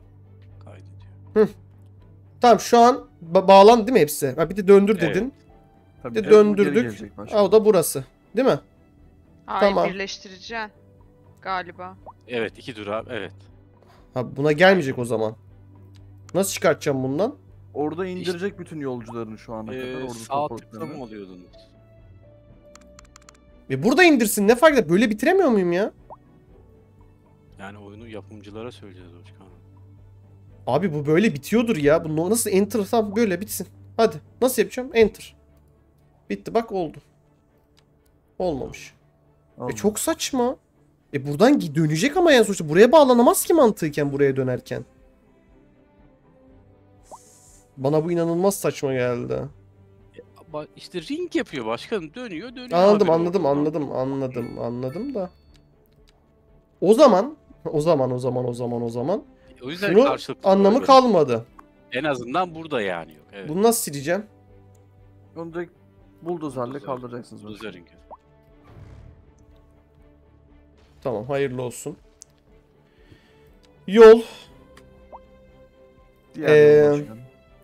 kaydediyor. Tamam şu an ba- bağlandı değil mi hepsi? Ha, bir de döndür Evet. dedin. Tabii, de bu geri döndürdük. Ha, o da burası. Değil mi? Hayır Tamam. birleştireceksin. Galiba. Evet iki durağı evet. Ha buna gelmeyecek o zaman. Nasıl çıkartacağım bundan? Orada indirecek bütün yolcularını şu ana kadar. Ee, Orada sağ tıkla mı alıyordunuz? E burada indirsin ne fark eder? Böyle bitiremiyor muyum ya? Yani oyunu yapımcılara söyleyeceğiz başkanım. Abi bu böyle bitiyordur ya. Bu nasıl enter tam böyle bitsin. Hadi. Nasıl yapacağım? Enter. Bitti bak oldu. Olmamış. E çok saçma. E buradan dönecek ama yani sonuçta buraya bağlanamaz ki mantıken buraya dönerken. Bana bu inanılmaz saçma geldi. Ama işte ring yapıyor başkanım dönüyor dönüyor. Anladım anladım oradan. anladım anladım anladım da. O zaman O zaman o zaman o zaman o zaman. O yüzden Şunu karşılıklı anlamı olarak- kalmadı. En azından burada yani yok. Evet. Bunu nasıl sileceğim? Onu direkt buldozerle Buldozer. kaldıracaksınız. Buldozerin. Tamam hayırlı olsun. Yol. Diğer Ee,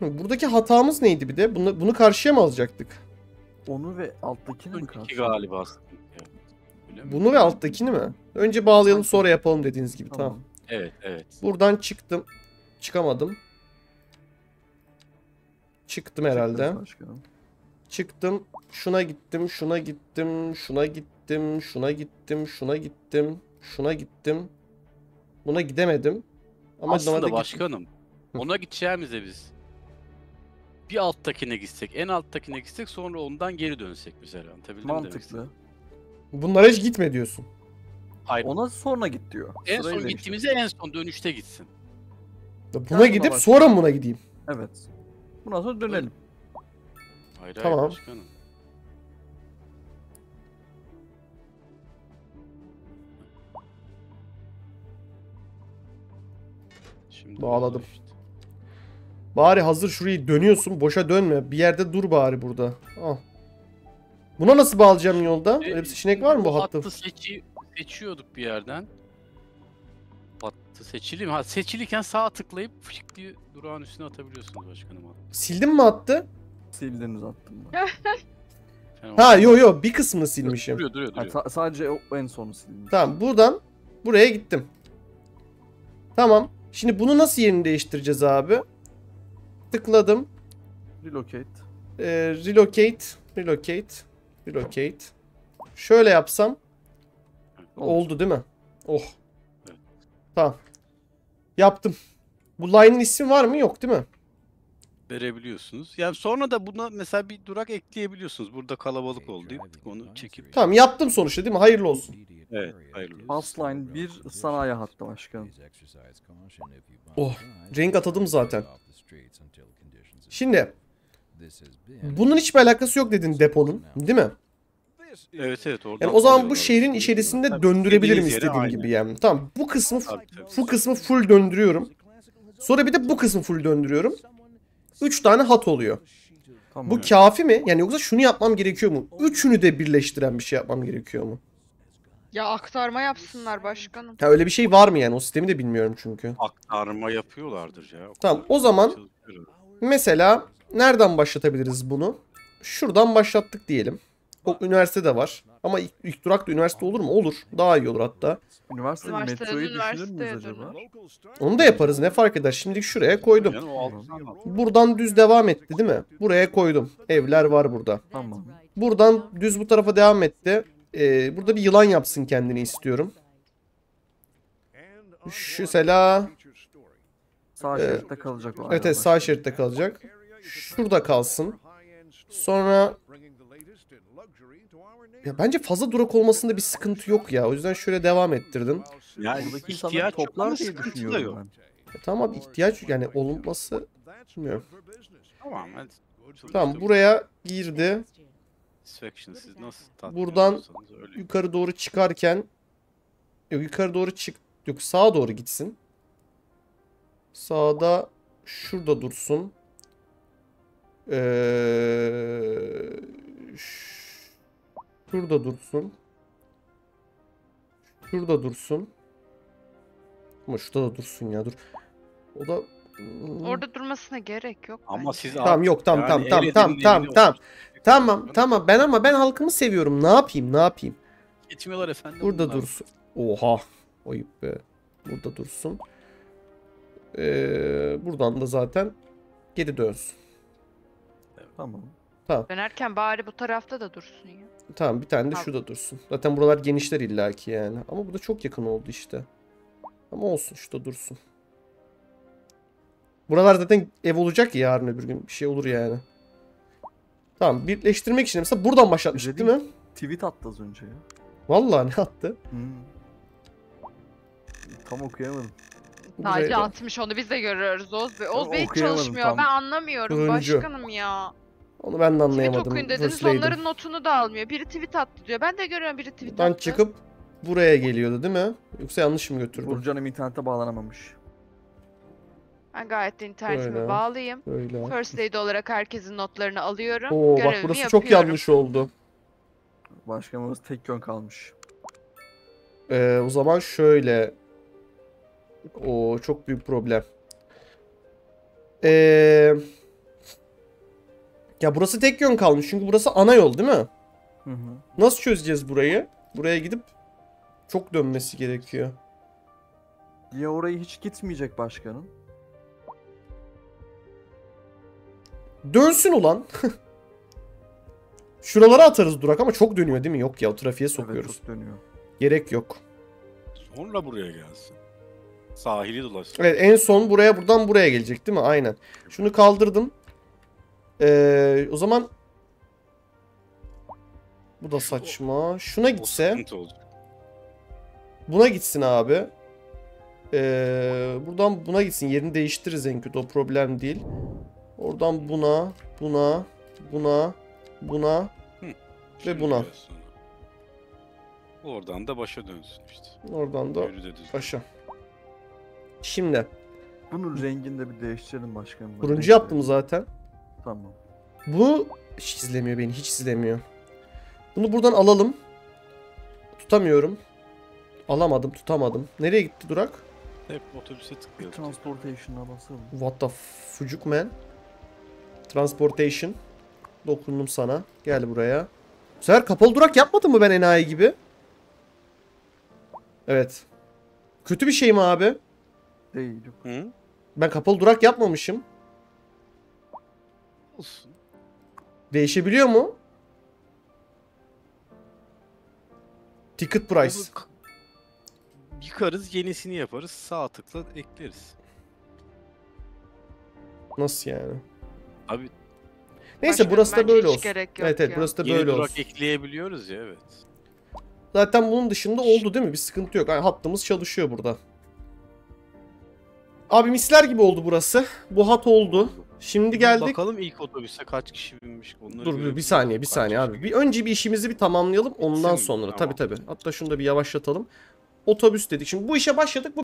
Buradaki hatamız neydi bir de? Bunu, bunu karşıya mı alacaktık? Onu ve alttakini mi İki karşı? galiba. Mi? Bunu ve alttakini mi? Önce bağlayalım sonra yapalım dediğiniz gibi. Tamam. Tamam. Evet evet. Buradan çıktım. Çıkamadım. Çıktım herhalde. Başkanım. Çıktım. Şuna gittim, şuna gittim, şuna gittim, şuna gittim, şuna gittim, şuna gittim. Buna gidemedim. Ama Aslında da gittim. başkanım ona gideceğimize biz bir alttakine gitsek, en alttakine gitsek sonra ondan geri dönsek mesela. Anlatabildim mi Mantıklı. Bunlara hiç gitme diyorsun. Hayır. Ona sonra git diyor. en Sırayı son değiştir. gittiğimizde en son dönüşte gitsin. Buna buna gidip bak. sonra mı buna gideyim? Evet. Bundan sonra dönelim. Hayır Tamam. başkanım. Şimdi Bağladım. oldu işte. Bari hazır şurayı dönüyorsun. Boşa dönme. Bir yerde dur bari burada. Al. Buna nasıl bağlayacağım yolda? Öyle bir seçenek var mı bu hattı? Hattı seçi, seçiyorduk bir yerden. Hattı seçili mi? Ha, seçiliyken sağ tıklayıp fışık diye durağın üstüne atabiliyorsunuz başkanım. Sildin mi hattı? Sildiniz attım ben. Ha yo yo bir kısmını silmişim. Duruyor duruyor Ha, duruyor. sa- sadece o en sonu silmiş. Tamam buradan buraya gittim. Tamam. Şimdi bunu nasıl yerini değiştireceğiz abi? Tıkladım. Relocate. Ee, relocate. Relocate. Relocate. Şöyle yapsam oldu değil mi? Oh. Evet. Tamam. Yaptım. Bu line'ın ismi var mı? Yok değil mi? Verebiliyorsunuz. Yani sonra da buna mesela bir durak ekleyebiliyorsunuz. Burada kalabalık oldu deyip onu çekip. Tamam yaptım sonuçta değil mi? Hayırlı olsun. Evet, hayırlı olsun. Asline bir sanayi hattı başkanım. Oh, renk atadım zaten. Şimdi bunun hiçbir alakası yok dedin deponun, değil mi? Evet evet orada. Yani o zaman bu şehrin içerisinde Tabii, döndürebilirim yere istediğim aynı. gibi yani. Tamam bu kısmı Tabii, tabii. bu kısmı full döndürüyorum. Sonra bir de bu kısmı full döndürüyorum. 3 tane hat oluyor. Tamam. Bu kafi mi? Yani yoksa şunu yapmam gerekiyor mu? Üçünü de birleştiren bir şey yapmam gerekiyor mu? Ya aktarma yapsınlar başkanım. Ha öyle bir şey var mı yani? O sistemi de bilmiyorum çünkü. Aktarma yapıyorlardır ya. Tamam, kadar o zaman-. Mesela nereden başlatabiliriz bunu? Şuradan başlattık diyelim. Üniversite de var. Ama ilk, ilk durak da üniversite olur mu? Olur. Daha iyi olur hatta. Üniversiteden metroyu düşünür müyüz acaba? Onu da yaparız. Ne fark eder? Şimdi şuraya koydum. Buradan düz devam etti değil mi? Buraya koydum. Evler var burada. Tamam. Buradan düz bu tarafa devam etti. Ee, burada bir yılan yapsın kendini istiyorum. Şu mesela Sağ Ee, şeritte kalacak o. evet evet sağ şeritte kalacak. Şurada kalsın. Sonra ya bence fazla durak olmasında bir sıkıntı yok ya. O yüzden şöyle devam ettirdim. Yani Buradaki ihtiyaç toplar diye düşünüyorum yok. ben. E, tamam abi ihtiyaç yani olması bilmiyorum. Tamam hadi. Tamam buraya girdi. Satisfaction siz nasıl tatmin Buradan öyle. Yukarı doğru çıkarken yok yukarı doğru çık yok sağa doğru gitsin. Sağda şurada dursun. Ee, ş- şurada dursun. Şurada dursun. Ama şurada da dursun ya dur. O da Hmm. Orada durmasına gerek yok. Ama bence. siz Tamam yok tamam yani tamam tamam tamam tamam tamam. Tamam tamam ben ama ben halkımı seviyorum. Ne yapayım? Ne yapayım? Geçmiyorlar efendim. Burada bunlar. dursun. Oha. Ayıp be. Burada dursun. Ee, buradan da zaten geri dönsün. Tamam. Dönerken bari bu tarafta da dursun ya. Tamam bir tane de Tamam. şurada dursun. Zaten buralar genişler illaki yani. Ama bu da çok yakın oldu işte. Ama olsun şurada dursun. Buralar zaten ev olacak ya yarın öbür gün. Bir şey olur yani. Tamam birleştirmek için mesela buradan başlatmıştık değil mi? Tweet attı az önce ya. Vallahi ne attı? Hmm. Tam okuyamadım. Sadece Buraya da- atmış onu biz de görüyoruz Oğuz Bey. Ben Bey hiç çalışmıyor. tam. Ben anlamıyorum Turuncu. başkanım ya. Onu ben de Tweet anlayamadım. okuyun dediniz First Lady. onların notunu da almıyor. Biri tweet attı diyor. Ben de görüyorum biri tweet Buradan attı. çıkıp buraya geliyordu değil mi? Yoksa yanlış mı götürdüm? Burcu Hanım internete bağlanamamış. Ben gayet de internetime Öyle. bağlıyım. Böyle. First aid olarak herkesin notlarını alıyorum. Oo bak burası çok yapıyorum. yanlış oldu. Başkanımız tek yön kalmış. Ee, o zaman şöyle. O çok büyük problem. Ee, ya burası tek yön kalmış çünkü burası ana yol değil mi? Hı hı. Nasıl çözeceğiz burayı? Buraya gidip çok dönmesi gerekiyor. Ya orayı hiç gitmeyecek başkanım. Dönsün ulan. Şuralara atarız durak ama çok dönüyor değil mi? Yok ya o trafiğe Evet sokuyoruz. çok dönüyor. Gerek yok. Sonra buraya gelsin. Sahili dolaşsın. Evet en son buraya buradan buraya gelecek değil mi? Aynen. Şunu kaldırdım. Ee, o zaman bu da saçma. Şuna gitse, buna gitsin abi. Ee, buradan buna gitsin. Yerini değiştiririz en kötü. O problem değil. Oradan buna, buna, buna, buna. Şimdi buna. biraz sonra. Oradan da başa dönsün işte. Oradan da aşağı. Şimdi Bunun rengini de bir değiştirelim başkanım. turuncu yaptım zaten. Tamam. Bu hiç izlemiyor beni. Hiç izlemiyor. Bunu buradan alalım. Tutamıyorum. Alamadım. Tutamadım. Nereye gitti Durak? Hep otobüse Bir tıklıyoruz. transportation'a basalım. What the fucuk man? Transportation. Dokundum sana. Gel buraya. Bu sefer kapalı durak yapmadım mı ben enayi gibi? Evet. Kötü bir şey mi abi? Değil. Hı? Ben kapalı durak yapmamışım. Olsun. Değişebiliyor mu? Ticket price. Yıkarız yenisini yaparız. Sağ tıkla ekleriz. Nasıl yani? Abi Neyse Başkanım, burası da böyle olsun. gerek yok Evet evet ya. burası da yeni böyle durak olsun. ekleyebiliyoruz ya evet. Zaten bunun dışında oldu değil mi? Bir sıkıntı yok. Yani hattımız çalışıyor burada. Abi misler gibi oldu burası. Bu hat oldu. Şimdi geldik. Bakalım ilk otobüse kaç kişi binmiş. Onları Dur bir, bir saniye bir saniye abi. Bir önce bir işimizi bir tamamlayalım ondan Bitsin mi? sonra. Tamam. Tabii tabii. Hatta şunu da bir yavaşlatalım. Otobüs dedik. Şimdi bu işe başladık. Bu